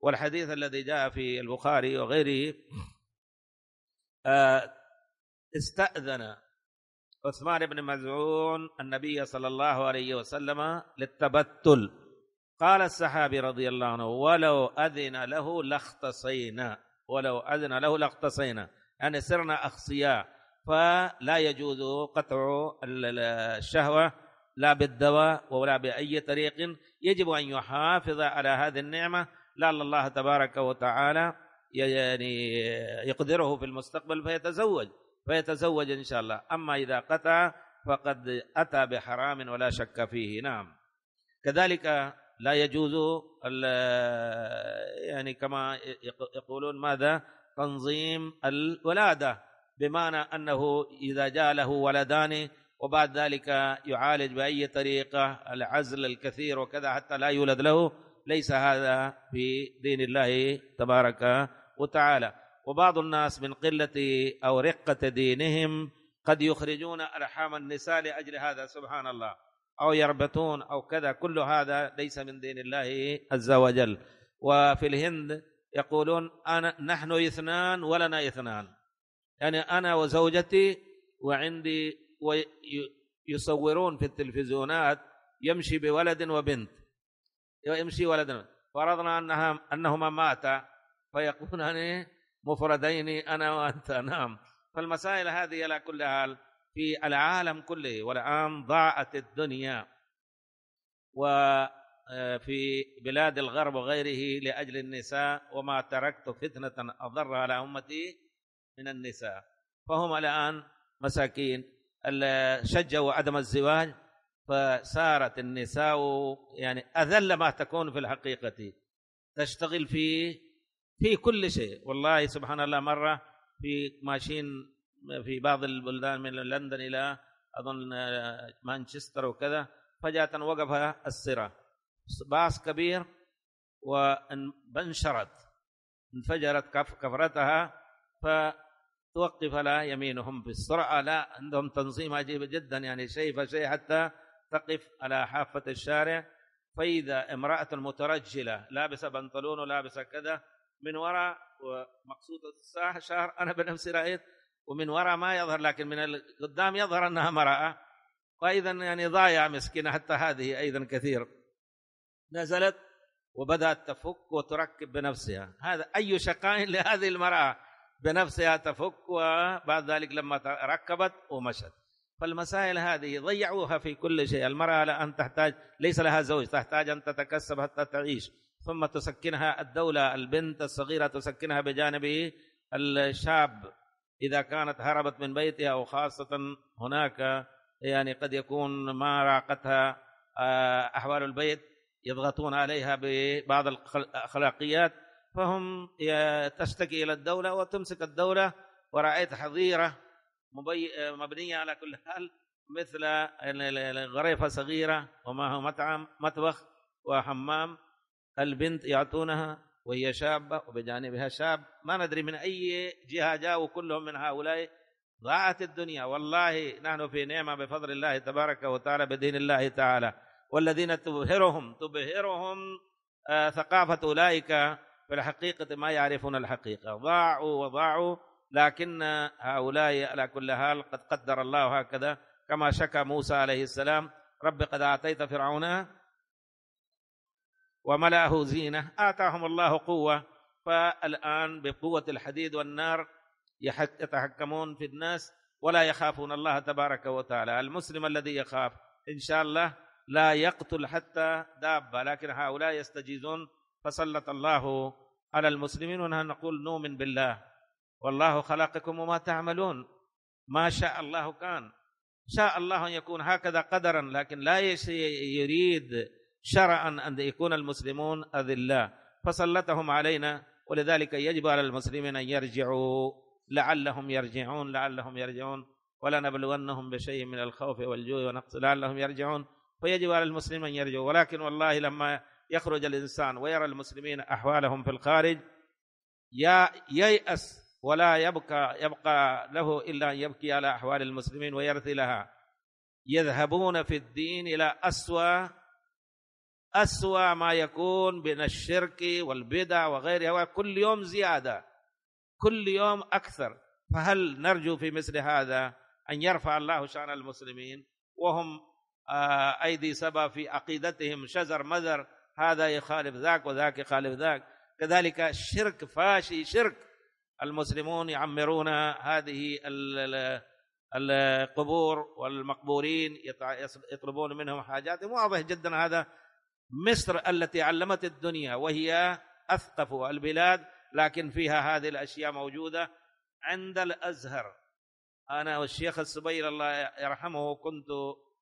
والحديث الذي جاء في البخاري وغيره آه، استأذن عثمان بن مزعون النبي صلى الله عليه وسلم للتبتل. قال الصحابي رضي الله عنه ولو أذن له لاختصينا ولو أذن له لاختصينا. يعني صرنا أخصياء. فلا يجوز قطع الشهوة لا بالدواء ولا بأي طريق. يجب أن يحافظ على هذه النعمة. لعل الله تبارك وتعالى يعني يقدره في المستقبل فيتزوج. فيتزوج إن شاء الله. أما إذا قطع فقد أتى بحرام ولا شك فيه. نعم. كذلك لا يجوز يعني كما يقولون ماذا؟ تنظيم الولادة بمعنى أنه إذا جاء له ولدان وبعد ذلك يعالج بأي طريقة العزل الكثير وكذا حتى لا يولد له ليس هذا في دين الله تبارك وتعالى. وبعض الناس من قلة أو رقة دينهم قد يخرجون أرحام النساء لأجل هذا سبحان الله. أو يربطون أو كذا كل هذا ليس من دين الله عز وجل. وفي الهند يقولون أنا نحن اثنان ولنا اثنان. يعني أنا وزوجتي وعندي ويصورون في التلفزيونات يمشي بولد وبنت. يمشي ولد فرضنا أنها أنهما ماتا فيكونان مفردين أنا وأنت نعم فالمسائل هذه على كل حال في العالم كله والآن ضاعت الدنيا. وفي بلاد الغرب وغيره لأجل النساء وما تركت فتنة أضر على أمتي من النساء. فهم الآن مساكين. شجعوا عدم الزواج فصارت النساء يعني أذل ما تكون في الحقيقة. تشتغل في في كل شيء. والله سبحان الله مرة في ماشين في بعض البلدان من لندن إلى أظن مانشستر وكذا فجأة وقف السرة باص كبير وانشرت انفجرت كف كفرتها فتوقف لا يمينهم في السرعة لا عندهم تنظيم عجيب جدا يعني شيء فشيء حتى تقف على حافة الشارع. فإذا امرأة مترجلة لابسة بنطلون ولابسة كذا من وراء ومقصود الساعة شهر أنا بنفسي رأيت ومن وراء ما يظهر لكن من القدام يظهر أنها امرأة. وأيضا يعني ضايع مسكينة حتى هذه أيضا كثير. نزلت وبدأت تفك وتركب بنفسها. هذا أي شقاء لهذه المرأة؟ بنفسها تفك وبعد ذلك لما ركبت ومشت. فالمسائل هذه ضيعوها في كل شيء. المرأة الآن تحتاج ليس لها زوج تحتاج أن تتكسب حتى تعيش. ثم تسكنها الدولة البنت الصغيرة تسكنها بجانب الشاب إذا كانت هربت من بيتها أو خاصة هناك يعني قد يكون ما راقتها آه، أحوال البيت. يضغطون عليها ببعض الأخلاقيات فهم تشتكي إلى الدولة وتمسك الدولة ورأيت حظيرة مبنية على كل حال مثل غريفة صغيرة وما هو مطعم مطبخ وحمام البنت يعطونها وهي شابة وبجانبها شاب. ما ندري من أي جهة جاءوا كلهم من هؤلاء. ضاعت الدنيا. والله نحن في نعمة بفضل الله تبارك وتعالى بدين الله تعالى. والذين تبهرهم تبهرهم آه ثقافة أولئك في الحقيقة ما يعرفون الحقيقة. ضاعوا وضاعوا لكن هؤلاء على كل حال قد قدر الله هكذا كما شكى موسى عليه السلام. رب قد آتيت فرعون وملأه زينة آتاهم الله قوة. فالآن بقوة الحديد والنار يتحكمون في الناس ولا يخافون الله تبارك وتعالى. المسلم الذي يخاف إن شاء الله لا يقتل حتى دابة لكن هؤلاء يستجيزون فسلط الله على المسلمين ونحن نقول نؤمن بالله. والله خلقكم وما تعملون. ما شاء الله كان. شاء الله أن يكون هكذا قدرا لكن لا يريد شرعا أن يكون المسلمون أذلاء فسلطهم علينا ولذلك يجب على المسلمين أن يرجعوا. لعلهم يرجعون لعلهم يرجعون. ولا نبلونهم بشيء من الخوف والجوع ونقص لعلهم يرجعون. فيجب على المسلمين أن يرجعوا ولكن والله لما يخرج الإنسان ويرى المسلمين أحوالهم في الخارج يا ييأس ولا يبقى يبقى له إلا أن يبكي على أحوال المسلمين ويرثي لها. يذهبون في الدين إلى أسوأ أسوأ ما يكون من الشرك والبدع وغيرها كل يوم زيادة كل يوم أكثر. فهل نرجو في مثل هذا أن يرفع الله شأن المسلمين؟ وهم آه، أيدي سبا في عقيدتهم شزر مذر هذا يخالف ذاك وذاك يخالف ذاك. كذلك الشرك فاشي شرك. المسلمون يعمرون هذه القبور والمقبورين يطلبون منهم حاجات واضح جدا هذا مصر التي علمت الدنيا وهي أثقف البلاد لكن فيها هذه الأشياء موجودة عند الأزهر. أنا والشيخ السبيل الله يرحمه كنت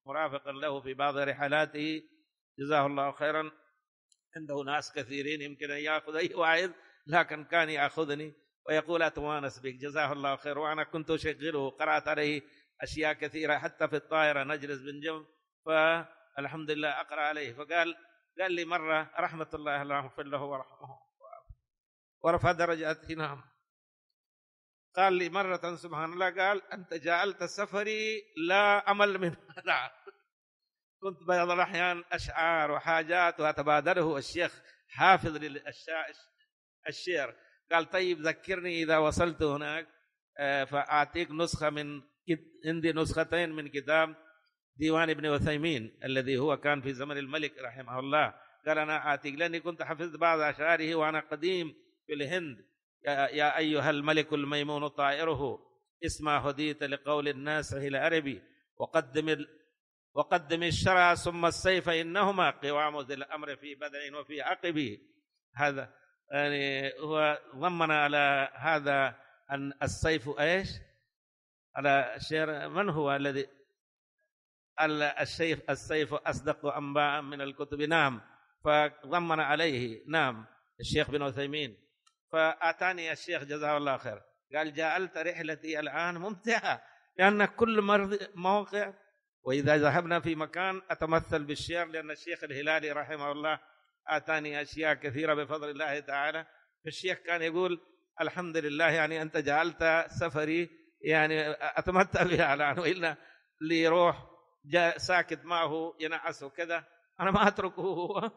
مرافقا له في بعض رحلاته. جزاه الله خيرا. عنده ناس كثيرين يمكن أن يأخذ أي واحد لكن كان يأخذني ويقول أتوانس بك جزاه الله خير. وأنا كنت أشغله قرأت عليه أشياء كثيرة حتى في الطائرة نجلس بنجم. فالحمد لله أقرأ عليه. فقال قال لي مرة رحمة الله الله له ورحمه ورفع درجاته نعم. قال لي مرة سبحان الله قال أنت جعلت سفري لا أمل من هذا. كنت بعض الأحيان أشعار وحاجات وأتبادله الشيخ حافظ للشعر قال طيب ذكرني إذا وصلت هناك. آه، فأعطيك نسخة من عندي نسختين من كتاب ديوان ابن وثيمين الذي هو كان في زمن الملك رحمه الله. قال أنا أعطيك لأني كنت حفظت بعض أشعاره وأنا قديم في الهند. يا, أيها الملك الميمون طائره اسمع هديت لقول الناس إلى عربي وقدم وقدم الشرع ثم السيف إنهما قوام ذي الأمر في بدع وفي عقب. هذا يعني هو ضمن على هذا أن السيف إيش؟ على شعر من هو الذي؟ السيف السيف أصدق أنباء من الكتب نعم فضمن عليه نعم الشيخ بن عثيمين. فأتاني الشيخ جزاه الله خير. قال جعلت رحلتي الآن ممتعة لأن كل موقع وإذا ذهبنا في مكان أتمثل بالشعر لأن الشيخ الهلالي رحمه الله آتاني أشياء كثيرة بفضل الله تعالى. فالشيخ كان يقول الحمد لله يعني أنت جعلت سفري يعني أتمتع بها الآن وإلا اللي يروح جاء ساكت معه ينعس وكذا أنا ما أتركه هو.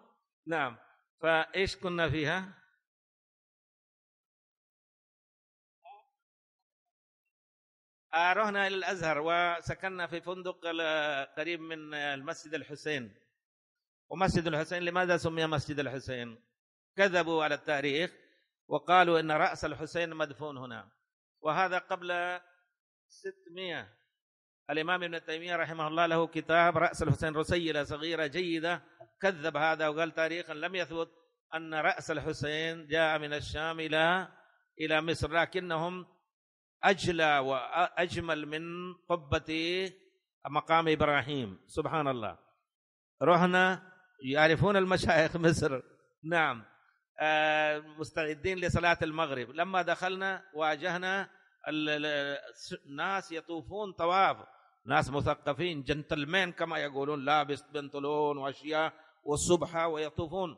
نعم. فإيش كنا فيها؟ رحنا إلى الأزهر وسكننا في فندق قريب من المسجد الحسين. ومسجد الحسين لماذا سمي مسجد الحسين؟ كذبوا على التاريخ وقالوا إن رأس الحسين مدفون هنا. وهذا قبل 600 الإمام ابن تيمية رحمه الله له كتاب رأس الحسين رسيلة صغيرة جيدة كذب هذا وقال تاريخا لم يثبت أن رأس الحسين جاء من الشام إلى إلى مصر لكنهم أجلى وأجمل من قبة مقام إبراهيم. سبحان الله. رحنا يعرفون المشايخ مصر. نعم. آه، مستعدين لصلاة المغرب. لما دخلنا واجهنا الناس يطوفون طواف. ناس مثقفين جنتلمين كما يقولون لابس بنطلون وأشياء والصبحة ويطوفون.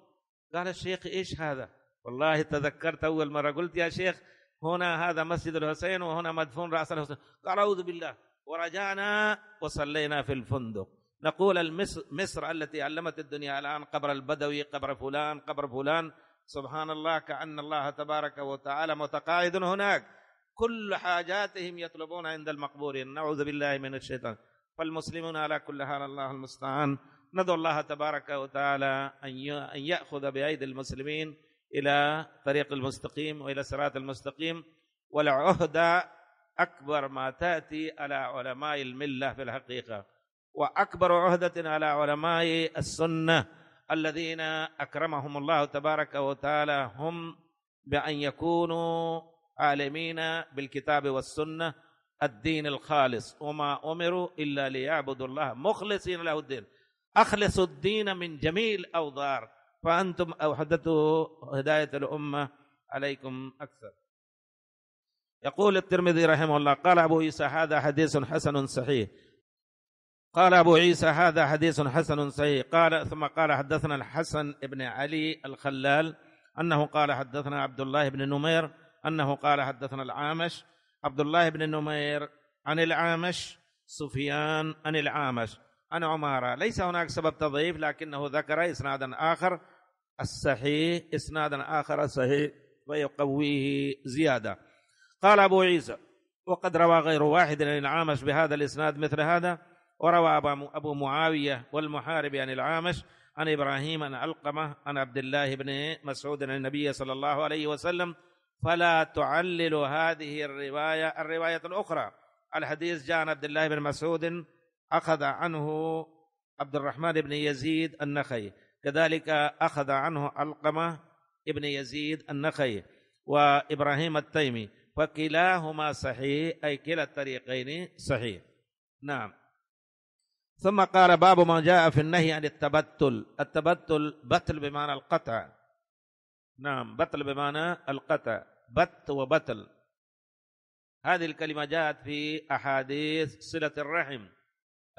قال الشيخ إيش هذا؟ والله تذكرت أول مرة. قلت يا شيخ هنا هذا مسجد الحسين وهنا مدفون رأس الحسين. قال أعوذ بالله. ورجعنا وصلينا في الفندق. نقول مصر التي علمت الدنيا الآن قبر البدوي قبر فلان قبر فلان. سبحان الله كأن الله تبارك وتعالى متقاعد هناك. كل حاجاتهم يطلبون عند المقبورين. نعوذ بالله من الشيطان. فالمسلمون على كل حال الله المستعان. ندعو الله تبارك وتعالى أن يأخذ بأيدي المسلمين. إلى طريق المستقيم وإلى صراط المستقيم والعهدة أكبر ما تأتي على علماء الملة في الحقيقة. وأكبر عهدة على علماء السنة الذين أكرمهم الله تبارك وتعالى هم بأن يكونوا عالمين بالكتاب والسنة الدين الخالص. وما أمروا إلا ليعبدوا الله مخلصين له الدين. أخلصوا الدين من جميع الأوضار فأنتم أوحدته هداية الأمة عليكم أكثر. يقول الترمذي رحمه الله قال أبو عيسى هذا حديث حسن صحيح. قال أبو عيسى هذا حديث حسن صحيح. قال ثم قال حدثنا الحسن بن علي الخلال أنه قال حدثنا عبد الله بن نمير أنه قال حدثنا العامش. عبد الله بن نمير عن العامش. سفيان عن العامش. عن عمارة. ليس هناك سبب تضعيف لكنه ذكر إسنادا آخر الصحيح إسنادا آخر صحيح ويقويه زيادة. قال أبو عيسى وقد روى غير واحد عن العامش بهذا الإسناد مثل هذا وروى أبو معاوية والمحارب عن العامش عن إبراهيم عن علقمة عن عبد الله بن مسعود عن النبي صلى الله عليه وسلم. فلا تعلل هذه الرواية الرواية الأخرى. الحديث جاء عن عبد الله بن مسعود أخذ عنه عبد الرحمن بن يزيد النخي كذلك أخذ عنه علقمة ابن يزيد النخي وإبراهيم التيمي فكلاهما صحيح أي كلا الطريقين صحيح. نعم. ثم قال باب ما جاء في النهي عن التبتل التبتل بتل بمعنى القطع. نعم بتل بمعنى القطع بت وبتل. هذه الكلمة جاءت في أحاديث صلة الرحم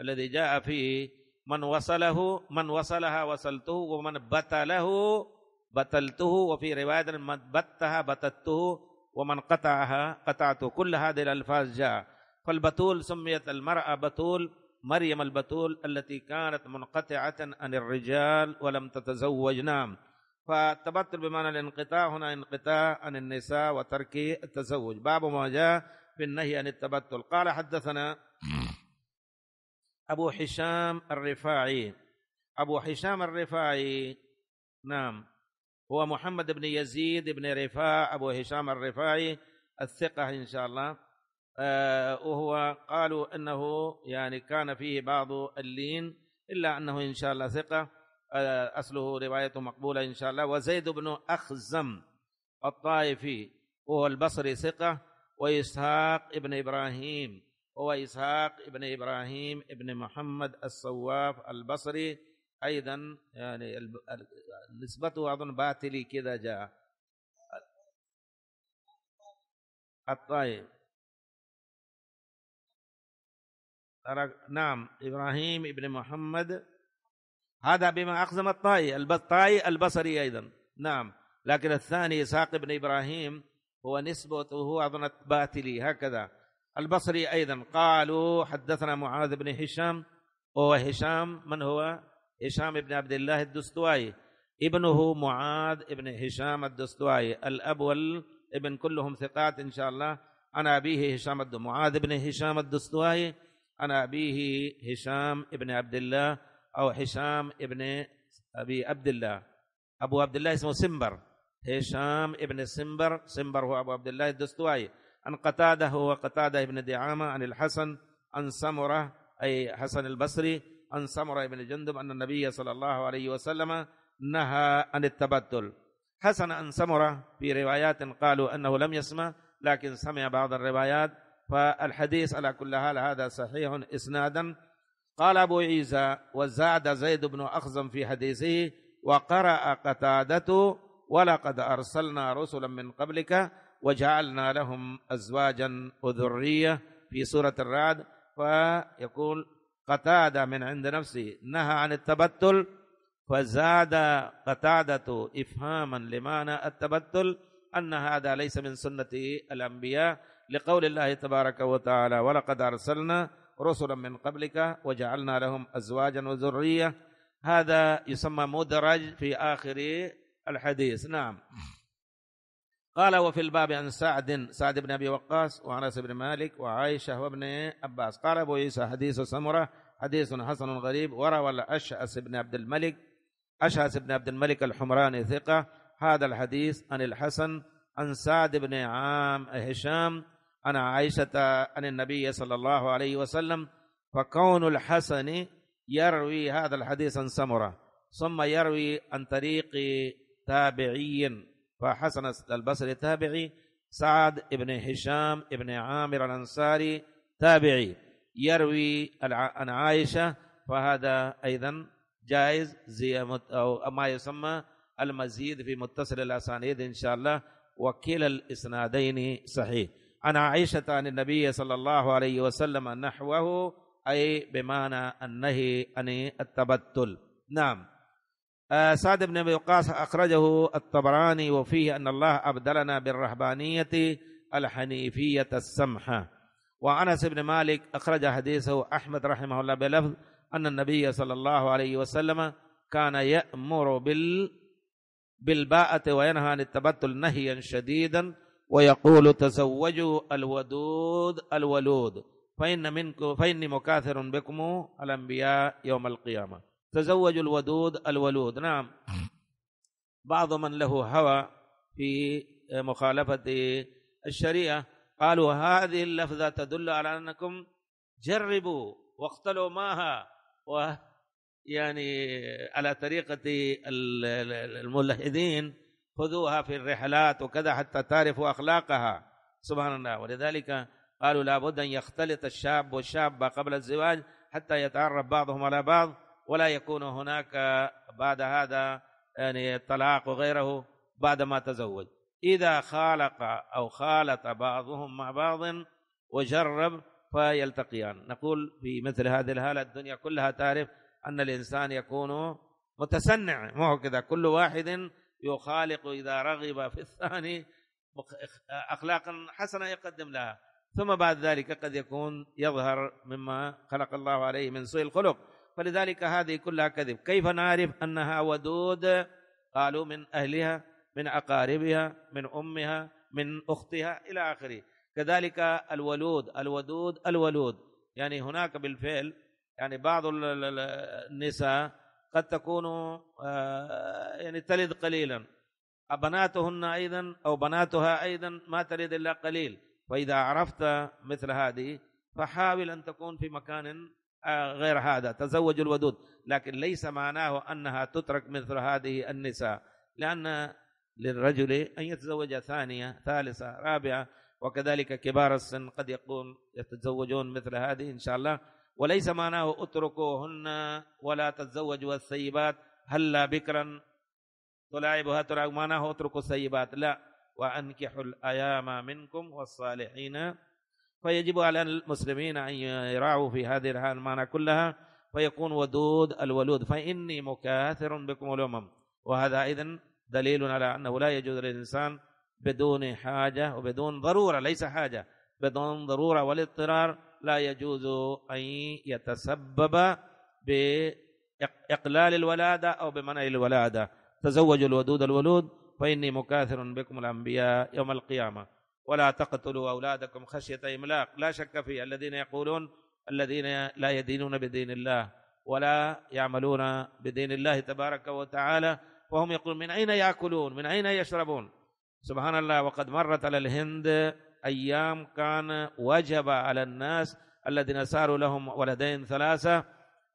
الذي جاء فيه من وصله من وصلها وصلته ومن بتله بتلته وفي رواية من بتها بتته ومن قطعها قطعته. كل هذه الألفاظ جاء. فالبتول سميت المرأة بتول مريم البتول التي كانت منقطعة عن الرجال ولم تتزوج. نعم. فالتبتل بمعنى الانقطاع هنا انقطاع عن النساء وترك التزوج. باب ما جاء في النهي عن التبتل. قال حدثنا أبو هشام الرفاعي. أبو هشام الرفاعي نعم. هو محمد بن يزيد بن رفاع أبو هشام الرفاعي الثقة إن شاء الله. آه وهو قالوا أنه يعني كان فيه بعض اللين إلا أنه إن شاء الله ثقة. آه أصله روايته مقبولة إن شاء الله. وزيد بن أخزم الطائفي وهو البصري ثقة. وإسحاق ابن إبراهيم هو إسحاق ابن إبراهيم ابن محمد الصواف البصري أيضا يعني نسبته أظن باطلي كذا جاء. الطيب. نعم إبراهيم ابن محمد. هذا بما أقزم الطائي الطائي البصري أيضا. نعم. لكن الثاني إسحاق بن إبراهيم هو نسبته أظن باطلي هكذا. البصري أيضا. قالوا حدثنا معاذ بن هشام وهو هشام من هو؟ هشام بن عبد الله الدستوائي. ابنه معاذ بن هشام الدستوائي. الأب والابن كلهم ثقات إن شاء الله. أنا أبيه هشام معاذ بن هشام الدستوائي. أنا أبيه هشام بن عبد الله أو هشام ابن أبي عبد الله. أبو عبد الله اسمه سمبر. هشام ابن سمبر سمبر هو أبو عبد الله الدستوائي. عن قتادة هو قتادة ابن دعامة عن الحسن عن سمرة أي حسن البصري عن سمرة بن جندب أن النبي صلى الله عليه وسلم نهى عن التبتل. حسن عن سمرة في روايات قالوا أنه لم يسمع لكن سمع بعض الروايات فالحديث على كل حال هذا صحيح إسنادا. قال أبو عيسى وزاد زيد بن أخزم في حديثه وقرأ قتادة ولقد أرسلنا رسلا من قبلك وجعلنا لهم أزواجا وذرية في سورة الرعد. فيقول قتادة من عند نفسه نهى عن التبتل فزاد قتادة إفهاما لمعنى التبتل أن هذا ليس من سنة الأنبياء. لقول الله تبارك وتعالى ولقد أرسلنا رسلا من قبلك وجعلنا لهم أزواجا وذرية. هذا يسمى مدرج في آخر الحديث. نعم. قال وفي الباب عن سعد سعد بن أبي وقاص وأنس بن مالك وعائشة وابن عباس. قال أبو عيسى حديث سمرة حديث حسن غريب وروى الأشعث بن عبد الملك أشعث بن عبد الملك الحمراني ثقة. هذا الحديث عن الحسن عن سعد بن عام هشام عن عائشة عن النبي صلى الله عليه وسلم. فكون الحسن يروي هذا الحديث عن سمرة ثم يروي عن طريق تابعي فحسن البصري تابعي سعد بن هشام بن عامر الأنصاري تابعي. يروي عن عائشة فهذا أيضا جائز زي أو ما يسمى المزيد في متصل الأسانيد إن شاء الله وكلا الإسنادين صحيح. عن عائشة عن النبي صلى الله عليه وسلم نحوه أي بمعنى النهي عن التبتل. نعم. سعد بن أبي وقاص أخرجه الطبراني وفيه أن الله أبدلنا بالرهبانية الحنيفية السمحة. وأنس بن مالك أخرج حديثه أحمد رحمه الله بلفظ أن النبي صلى الله عليه وسلم كان يأمر بال بالباءة وينهى عن التبتل نهيا شديدا ويقول تزوجوا الودود الولود فإن منكم فإني مكاثر بكم الأنبياء يوم القيامة. تزوجوا الودود الولود. نعم. بعض من له هوى في مخالفة الشريعة قالوا هذه اللفظة تدل على أنكم جربوا واختلوا معها و يعني على طريقة الملحدين خذوها في الرحلات وكذا حتى تعرفوا أخلاقها. سبحان الله. ولذلك قالوا لابد أن يختلط الشاب والشابة قبل الزواج حتى يتعرف بعضهم على بعض. ولا يكون هناك بعد هذا يعني الطلاق وغيره بعد ما تزوج. إذا خالق أو خالط بعضهم مع بعض وجرب فيلتقيان. نقول في مثل هذه الحالة الدنيا كلها تعرف أن الإنسان يكون متسنع. ما هو كذا؟ كل واحد يخالق إذا رغب في الثاني أخلاقا حسنة يقدم لها. ثم بعد ذلك قد يكون يظهر مما خلق الله عليه من سوء الخلق. فلذلك هذه كلها كذب. كيف نعرف أنها ودود؟ قالوا من أهلها من أقاربها من أمها من أختها إلى آخره. كذلك الولود الودود الولود. يعني هناك بالفعل يعني بعض النساء قد تكون آه، يعني تلد قليلا. بناتهن أيضا أو بناتها أيضا ما تلد إلا قليل. فإذا عرفت مثل هذه فحاول أن تكون في مكان غير هذا تزوج الودود. لكن ليس معناه أنها تترك مثل هذه النساء. لأن للرجل أن يتزوج ثانية ثالثة رابعة وكذلك كبار السن قد يكون يتزوجون مثل هذه إن شاء الله. وليس معناه اتركوهن ولا تتزوجوا السيبات. هلا بكرا تلاعبها تلاعب. معناه اتركوا السيبات. لا. وأنكحوا الأيام منكم والصالحين فيجب على المسلمين أن يراعوا في هذه المعنى كلها فيكون ودود الولود. فإني مكاثر بكم الأمم. وهذا أيضا دليل على أنه لا يجوز للإنسان بدون حاجة وبدون ضرورة ليس حاجة بدون ضرورة والاضطرار لا يجوز أن يتسبب بإقلال الولادة أو بمنع الولادة. تزوجوا الودود الولود فإني مكاثر بكم الأنبياء يوم القيامة. ولا تقتلوا أولادكم خشية إملاق. لا شك في الذين يقولون الذين لا يدينون بدين الله ولا يعملون بدين الله تبارك وتعالى وهم يقولون من أين يأكلون؟ من أين يشربون؟ سبحان الله وقد مرت على الهند أيام كان وجب على الناس الذين ساروا لهم ولدين ثلاثة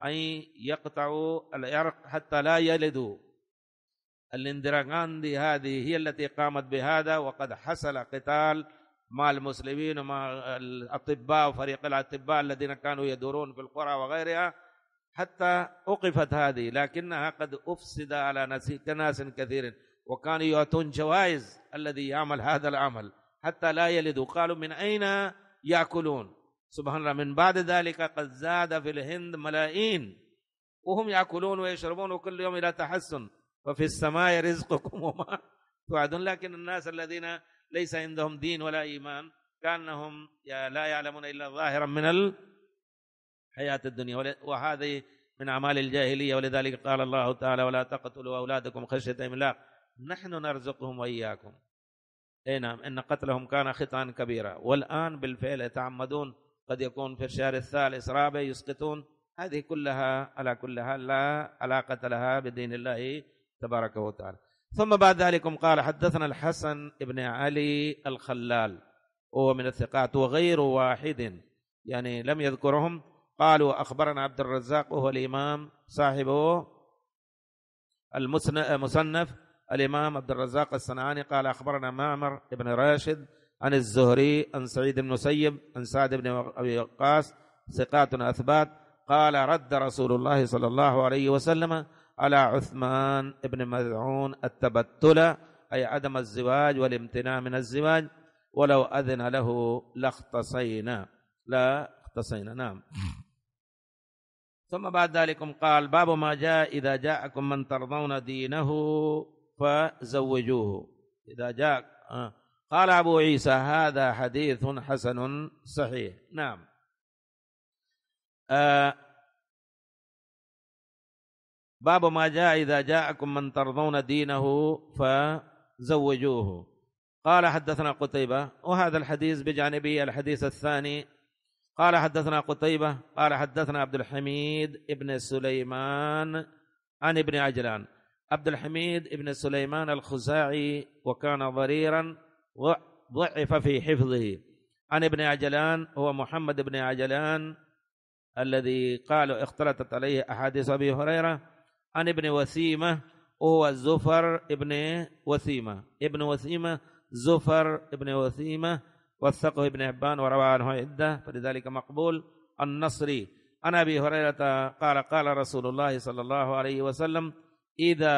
أن يقطعوا العرق حتى لا يلدوا. الإندرا غاندي هذه هي التي قامت بهذا وقد حصل قتال مع المسلمين ومع الأطباء وفريق الأطباء الذين كانوا يدورون في القرى وغيرها حتى أوقفت هذه لكنها قد أفسد على ناس كثير وكانوا يعطون جوائز الذي يعمل هذا العمل حتى لا يلدوا. قالوا من أين يأكلون؟ سبحان الله من بعد ذلك قد زاد في الهند ملايين وهم يأكلون ويشربون كل يوم إلى تحسن. وفي السماء رزقكم وما توعدون. لكن الناس الذين ليس عندهم دين ولا إيمان كأنهم لا يعلمون إلا ظاهرا من الحياة الدنيا. وهذه من أعمال الجاهلية. ولذلك قال الله تعالى ولا تقتلوا أولادكم خشية إملاق نحن نرزقهم وإياكم. أي نعم إن قتلهم كان خطأ كبيرا. والآن بالفعل يتعمدون. قد يكون في الشهر الثالث رابع يسقطون. هذه كلها على كل حال لا علاقة لها بدين الله تبارك وتعالى. ثم بعد ذلك قال حدثنا الحسن بن علي الخلال وهو من الثقات وغير واحد يعني لم يذكرهم. قالوا أخبرنا عبد الرزاق وهو الإمام صاحبه المصنف الإمام عبد الرزاق الصنعاني. قال أخبرنا معمر بن راشد عن الزهري عن سعيد بن مسيب عن سعد بن أبي وقاص ثقات أثبات. قال رد رسول الله صلى الله عليه وسلم على عثمان بن مذعون التبتل أي عدم الزواج والامتناع من الزواج ولو أذن له لاختصينا. لا اختصينا نعم. ثم بعد ذلك قال باب ما جاء إذا جاءكم من ترضون دينه فزوجوه. إذا جاء آه. قال أبو عيسى هذا حديث حسن صحيح. نعم. آه باب ما جاء إذا جاءكم من ترضون دينه فزوجوه. قال حدثنا قتيبة وهذا الحديث بجانبه الحديث الثاني. قال حدثنا قتيبة قال حدثنا عبد الحميد ابن سليمان عن ابن عجلان. عبد الحميد ابن سليمان الخزاعي وكان ضريرا ضعف في حفظه. عن ابن عجلان هو محمد بن عجلان الذي قالوا اختلطت عليه أحاديث أبي هريرة عن ابن وسيمة وهو زفر ابن وسيمة ابن وسيمة زفر ابن وسيمة وثقه ابن حبان وروى عنه عدة فلذلك مقبول النصري. عن أبي هريرة قال قال رسول الله صلى الله عليه وسلم إذا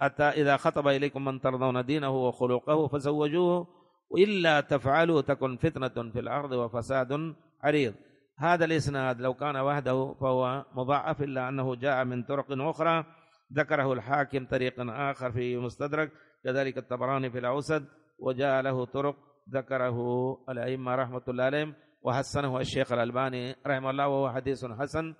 أتى إذا خطب إليكم من ترضون دينه وخلقه فزوجوه وإلا تفعلوا تكن فتنة في الأرض وفساد عريض. هذا الإسناد لو كان وحده فهو مضاعف إلا أنه جاء من طرق أخرى ذكره الحاكم طريق آخر في مستدرك كذلك الطبراني في الأوسد وجاء له طرق ذكره الأئمة رحمة الله عليهم وحسنه الشيخ الألباني رحمه الله وهو حديث حسن.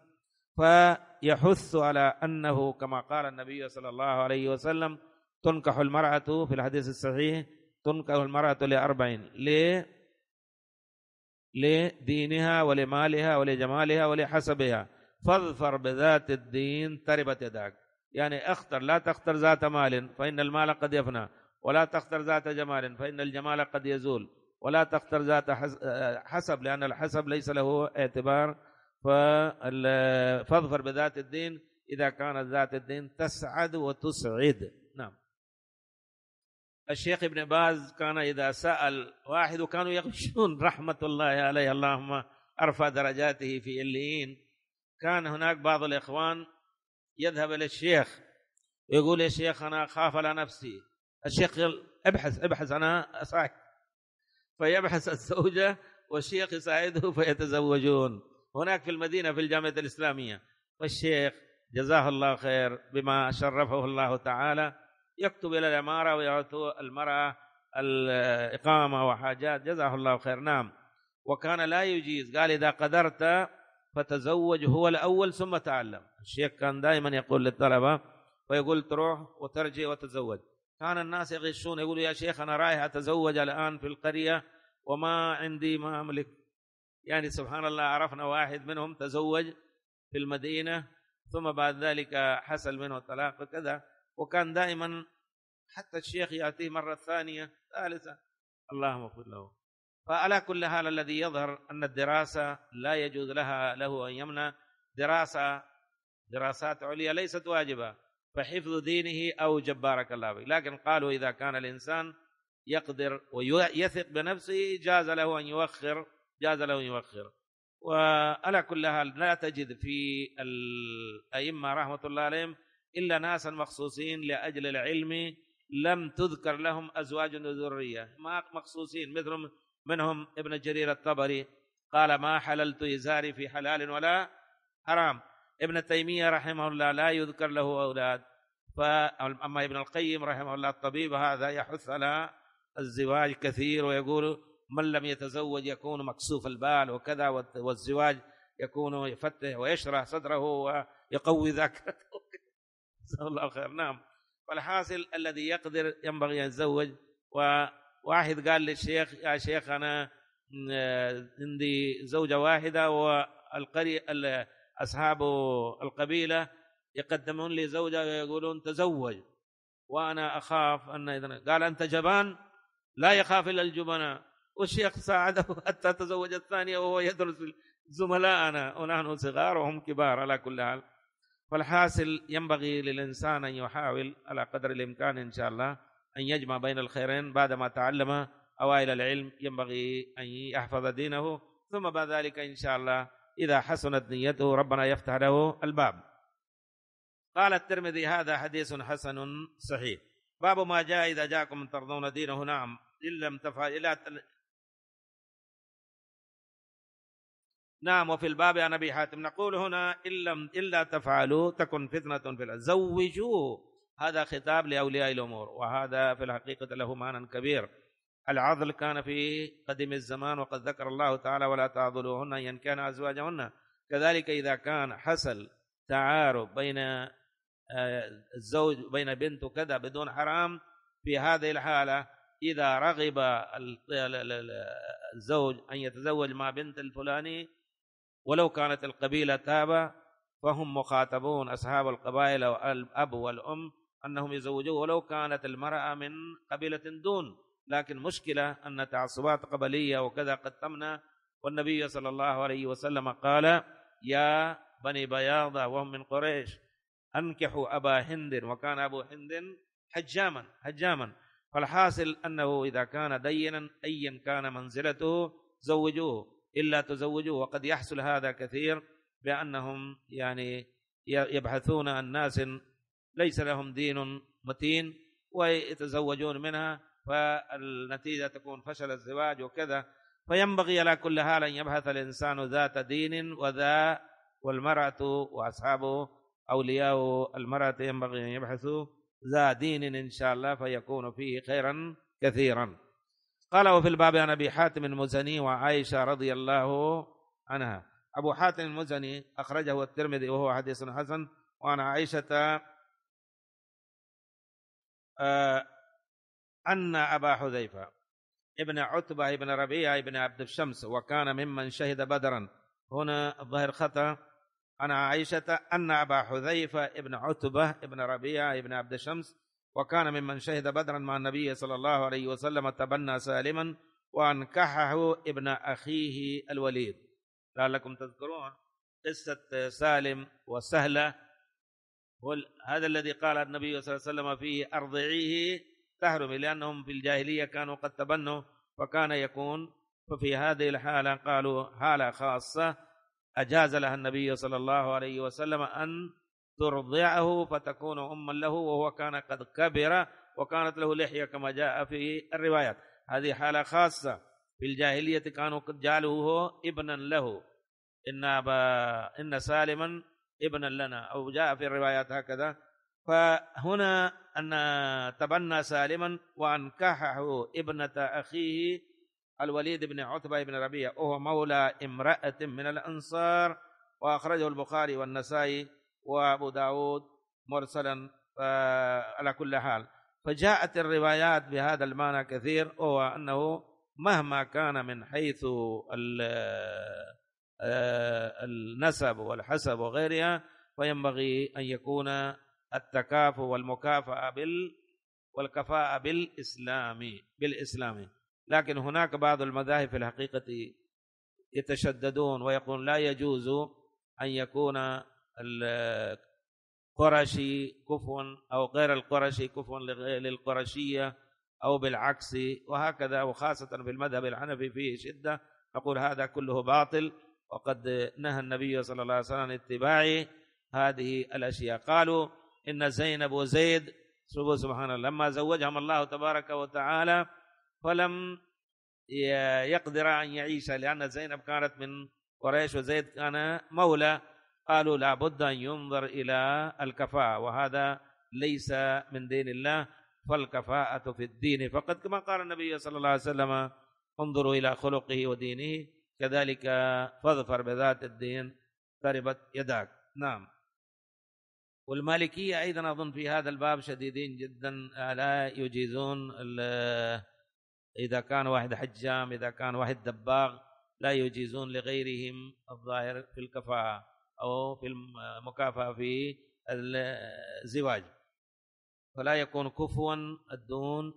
فيحث على أنه كما قال النبي صلى الله عليه وسلم تنكح المرأة في الحديث الصحيح تنكح المرأة لأربعين. ليه؟ لدينها ولمالها ولجمالها ولحسبها. فاظفر بذات الدين تربت يداك. يعني اختر لا تختر ذات مال فإن المال قد يفنى. ولا تختر ذات جمال فإن الجمال قد يزول. ولا تختر ذات حسب لأن الحسب ليس له اعتبار. فاظفر بذات الدين. إذا كانت ذات الدين تسعد وتسعد. الشيخ ابن باز كان إذا سأل واحد وكانوا يغشون رحمة الله عليه اللهم أرفع درجاته في الليين كان هناك بعض الإخوان يذهب إلى الشيخ يقول يا شيخ أنا أخاف على نفسي. الشيخ يقول ابحث ابحث أنا أساعد. فيبحث الزوجة والشيخ يساعده فيتزوجون. هناك في المدينة في الجامعة الإسلامية. والشيخ جزاه الله خير بما شرفه الله تعالى. يكتب إلى الإمارة ويعطوا المرأة الإقامة وحاجات. جزاه الله خير. نعم. وكان لا يجيز. قال إذا قدرت فتزوج هو الأول ثم تعلم. الشيخ كان دائما يقول للطلبة ويقول تروح وترجع وتزوج كان الناس يغشون يقولوا يا شيخ أنا رايح أتزوج الآن في القرية وما عندي ما أملك. يعني سبحان الله عرفنا واحد منهم تزوج في المدينة ثم بعد ذلك حصل منه طلاق وكذا. وكان دائما حتى الشيخ يأتيه مرة ثانية ثالثة. اللهم اغفر له. فعلى كل حال الذي يظهر أن الدراسة لا يجوز لها له أن يمنع. دراسة دراسات عليا ليست واجبة. فحفظ دينه أوجب بارك الله فيك. لكن قالوا إذا كان الإنسان يقدر ويثق بنفسه جاز له أن يوخر جاز له أن يوخر وعلى كل حال لا تجد في الأئمة رحمة الله عليهم إلا ناسا مخصوصين لأجل العلم لم تذكر لهم أزواج وذرية. ما مخصوصين مثلهم منهم ابن جرير الطبري قال ما حللت إزاري في حلال ولا حرام. ابن تيمية رحمه الله لا يذكر له أولاد. فأما ابن القيم رحمه الله الطبيب هذا يحث على الزواج كثير ويقول من لم يتزوج يكون مكسوف البال وكذا والزواج يكون يفتح ويشرح صدره ويقوي ذاكرته. جزاه الله خير نعم. والحاصل الذي يقدر ينبغي أن يتزوج وواحد قال للشيخ يا شيخ أنا عندي زوجة واحدة والقرية أصحاب القبيلة يقدمون لي زوجة ويقولون تزوج وأنا أخاف أن إذا قال أنت جبان؟ لا يخاف إلا الجبناء. والشيخ ساعده حتى تزوج الثانية وهو يدرس زملائنا ونحن صغار وهم كبار على كل حال. فالحاصل ينبغي للإنسان أن يحاول على قدر الإمكان إن شاء الله أن يجمع بين الخيرين بعدما تعلم أوائل العلم. ينبغي أن يحفظ دينه ثم بعد ذلك إن شاء الله إذا حسنت نيته ربنا يفتح له الباب. قال الترمذي هذا حديث حسن صحيح. باب ما جاء إذا جاءكم ترضون دينه. نعم إن لم تفعل نعم وفي الباب عن ابي حاتم نقول هنا إن لم الا تفعلوا تكن فتنة في الأرض. زوجوا هذا خطاب لأولياء الأمور وهذا في الحقيقة له معنى كبير. العضل كان في قديم الزمان وقد ذكر الله تعالى ولا تعضلوهن ان كان أزواجهن كذلك إذا كان حصل تعارض بين آه، الزوج بين بنت وكذا بدون حرام في هذه الحالة إذا رغب الزوج أن يتزوج مع بنت الفلاني ولو كانت القبيلة تابة فهم مخاطبون أصحاب القبائل والأب والأم أنهم يزوجوا ولو كانت المرأة من قبيلة دون. لكن مشكلة أن تعصبات قبلية وكذا قد تمنع والنبي صلى الله عليه وسلم قال يا بني بياضة وهم من قريش أنكحوا أبا هند وكان أبو هند حجاما حجاما. فالحاصل أنه إذا كان دينا أيا كان منزلته زوجوه. إلا تزوجوه وقد يحصل هذا كثير بأنهم يعني يبحثون عن ناس ليس لهم دين متين ويتزوجون منها فالنتيجة تكون فشل الزواج وكذا. فينبغي على كل حال أن يبحث الإنسان ذات دين وذا والمرأة وأصحابه أولياء المرأة ينبغي أن يبحثوا ذا دين إن شاء الله فيكون فيه خيرا كثيرا. قال وفي الباب عن أبي حاتم المزني وعائشة رضي الله عنها. أبو حاتم المزني أخرجه الترمذي وهو حديث حسن. وعن عائشة آه، أن أبا حذيفة ابن عتبة ابن ربيعة ابن عبد الشمس وكان ممن شهد بدرا. هنا الظاهر خطأ. عن عائشة أن أبا حذيفة ابن عتبة ابن ربيعة ابن عبد الشمس وكان ممن شهد بدرا مع النبي صلى الله عليه وسلم تبنى سالما وانكحه ابن أخيه الوليد. لعلكم تذكرون قصة سالم وسهلة. هذا الذي قال النبي صلى الله عليه وسلم فيه أرضعيه تحرمي لأنهم في الجاهلية كانوا قد تبنوا فكان يكون ففي هذه الحالة قالوا حالة خاصة. أجاز لها النبي صلى الله عليه وسلم أن ترضعه فتكون أما له وهو كان قد كبر وكانت له لحية كما جاء في الروايات. هذه حالة خاصة. في الجاهلية كانوا قد جعلوه ابنا له. إن أبا إن سالما ابنا لنا. أو جاء في الروايات هكذا. فهنا أن تبنى سالما وأنكحه ابنة أخيه الوليد بن عتبة بن ربيعة وهو مولى امرأة من الأنصار. وأخرجه البخاري والنسائي وأبو داود مرسلا على كل حال. فجاءت الروايات بهذا المعنى كثير وهو أنه مهما كان من حيث النسب والحسب وغيرها فينبغي أن يكون التكافؤ والمكافأة بال والكفاءة بالإسلام بالإسلام. لكن هناك بعض المذاهب في الحقيقة يتشددون ويقول لا يجوز أن يكون القرشي كفوا أو غير القرشي كفوا للقرشية أو بالعكس وهكذا وخاصة في المذهب الحنفي فيه شدة نقول هذا كله باطل وقد نهى النبي صلى الله عليه وسلم عن اتباع هذه الأشياء. قالوا إن زينب وزيد سبحان الله لما زوجهم الله تبارك وتعالى فلم يقدر أن يعيش لأن زينب كانت من قريش وزيد كان مولى. قالوا لابد أن ينظر إلى الكفاءة وهذا ليس من دين الله فالكفاءة في الدين. فقد كما قال النبي صلى الله عليه وسلم انظروا إلى خلقه ودينه كذلك فاظفر بذات الدين تربت يداك. نعم. والمالكية أيضا أظن في هذا الباب شديدين جدا لا يجيزون إذا كان واحد حجام إذا كان واحد دباغ لا يجيزون لغيرهم الظاهر في الكفاءة. أو في المكافأة في الزواج. فلا يكون كفوا الدون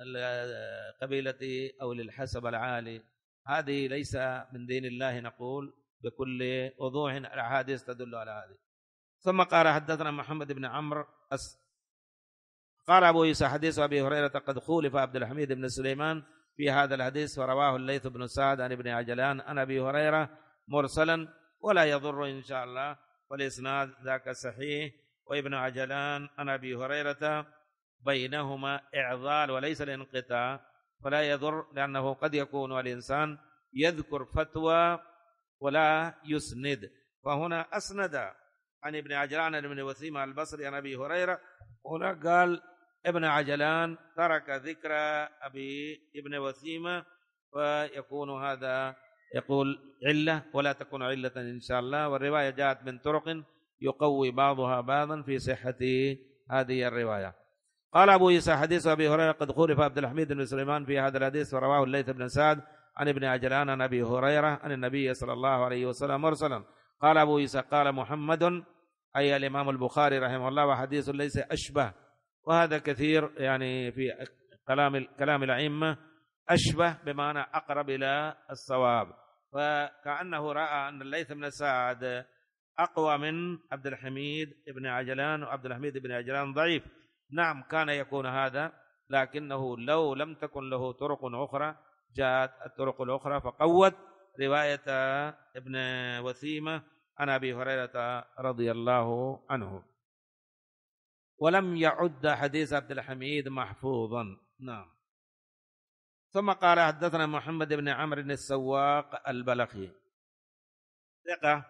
للقبيلة أو للحسب العالي هذه ليس من دين الله نقول بكل وضوح الأحاديث تدل على هذه. ثم قال حدثنا محمد بن عمرو قال أبو عيسى حديث أبي هريرة قد خولف عبد الحميد بن سليمان في هذا الحديث ورواه الليث بن سعد عن ابن عجلان عن أبي هريرة مرسلا ولا يضر إن شاء الله. والإسناد ذاك صحيح. وابن عجلان عن أبي هريرة بينهما إعضال وليس الانقطاع. فلا يضر لأنه قد يكون الإنسان يذكر فتوى ولا يسند. فهنا أسند عن ابن عجلان بن وسيم البصري عن أبي هريرة. هنا قال ابن عجلان ترك ذكر أبي ابن وسيمة فيكون هذا يقول علة ولا تكون علة إن شاء الله. والرواية جاءت من طرق يقوي بعضها بعضا في صحة هذه الرواية. قال أبو عيسى حديث أبي هريرة قد خولف عبد الحميد بن سليمان في هذا الحديث ورواه الليث بن سعد عن ابن عجلان عن أبي هريرة عن النبي صلى الله عليه وسلم مرسلا. قال أبو عيسى قال محمد أي الإمام البخاري رحمه الله وحديث ليس أشبه. وهذا كثير يعني في كلام كلام الأئمة أشبه بمعنى أقرب إلى الصواب. فكأنه رأى أن الليث بن سعد أقوى من عبد الحميد بن عجلان وعبد الحميد بن عجلان ضعيف. نعم كان يكون هذا لكنه لو لم تكن له طرق أخرى جاءت الطرق الأخرى. فقوت رواية ابن وثيمة عن أبي هريرة رضي الله عنه. ولم يعد حديث عبد الحميد محفوظا. نعم. ثم قال حدثنا محمد بن عمرو السواق البلخي. ثقة.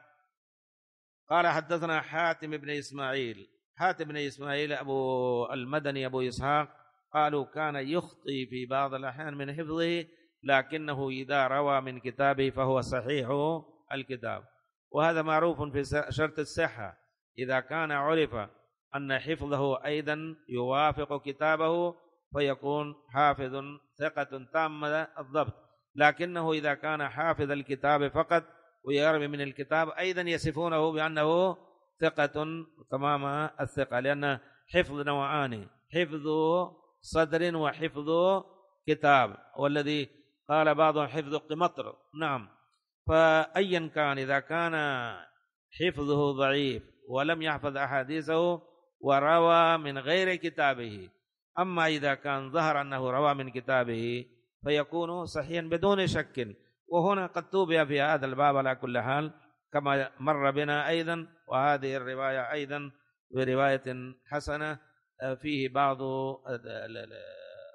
قال حدثنا حاتم بن إسماعيل. حاتم بن إسماعيل أبو المدني أبو إسحاق قالوا كان يخطي في بعض الأحيان من حفظه لكنه إذا روى من كتابه فهو صحيح الكتاب. وهذا معروف في شرط الصحة. إذا كان عرف أن حفظه أيضا يوافق كتابه فيكون حافظ ثقة تامة الضبط. لكنه إذا كان حافظ الكتاب فقط ويروي من الكتاب أيضا يصفونه بأنه ثقة تمام الثقة لأن حفظ نوعان حفظ صدر وحفظ كتاب. والذي قال بعضهم حفظ قمطر. نعم. فأيا كان إذا كان حفظه ضعيف ولم يحفظ أحاديثه وروى من غير كتابه أما إذا كان ظهر أنه روى من كتابه فيكون صحيحا بدون شك. وهنا قد توبي في هذا الباب على كل حال كما مر بنا أيضا وهذه الرواية أيضا برواية حسنة فيه بعض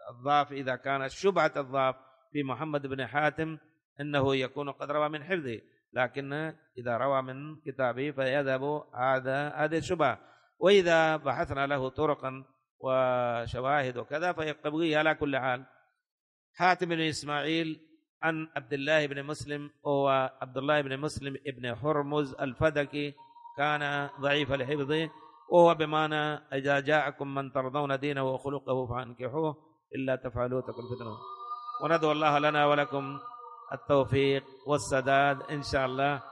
الضعف إذا كانت شبهة الضعف في محمد بن حاتم إنه يكون قد روى من حفظه. لكن إذا روى من كتابه فيذهب هذا هذه الشبهة. وإذا بحثنا له طرقا وشواهد وكذا فيقبضي على كل حال. حاتم بن إسماعيل عن عبد الله بن مسلم وهو عبد الله بن مسلم ابن حرمز الفدكي كان ضعيف الحفظ وهو بمعنى إذا جاءكم من ترضون دينه وخلقه فأنكحوه إلا تفعلوا تكن فتنة. وندعو الله لنا ولكم التوفيق والسداد إن شاء الله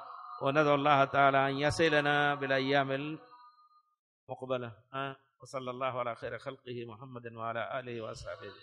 وندعو الله تعالى أن يصلنا بالأيام المقبلة. وصلى الله على خير خلقه محمد وعلى آله وأصحابه.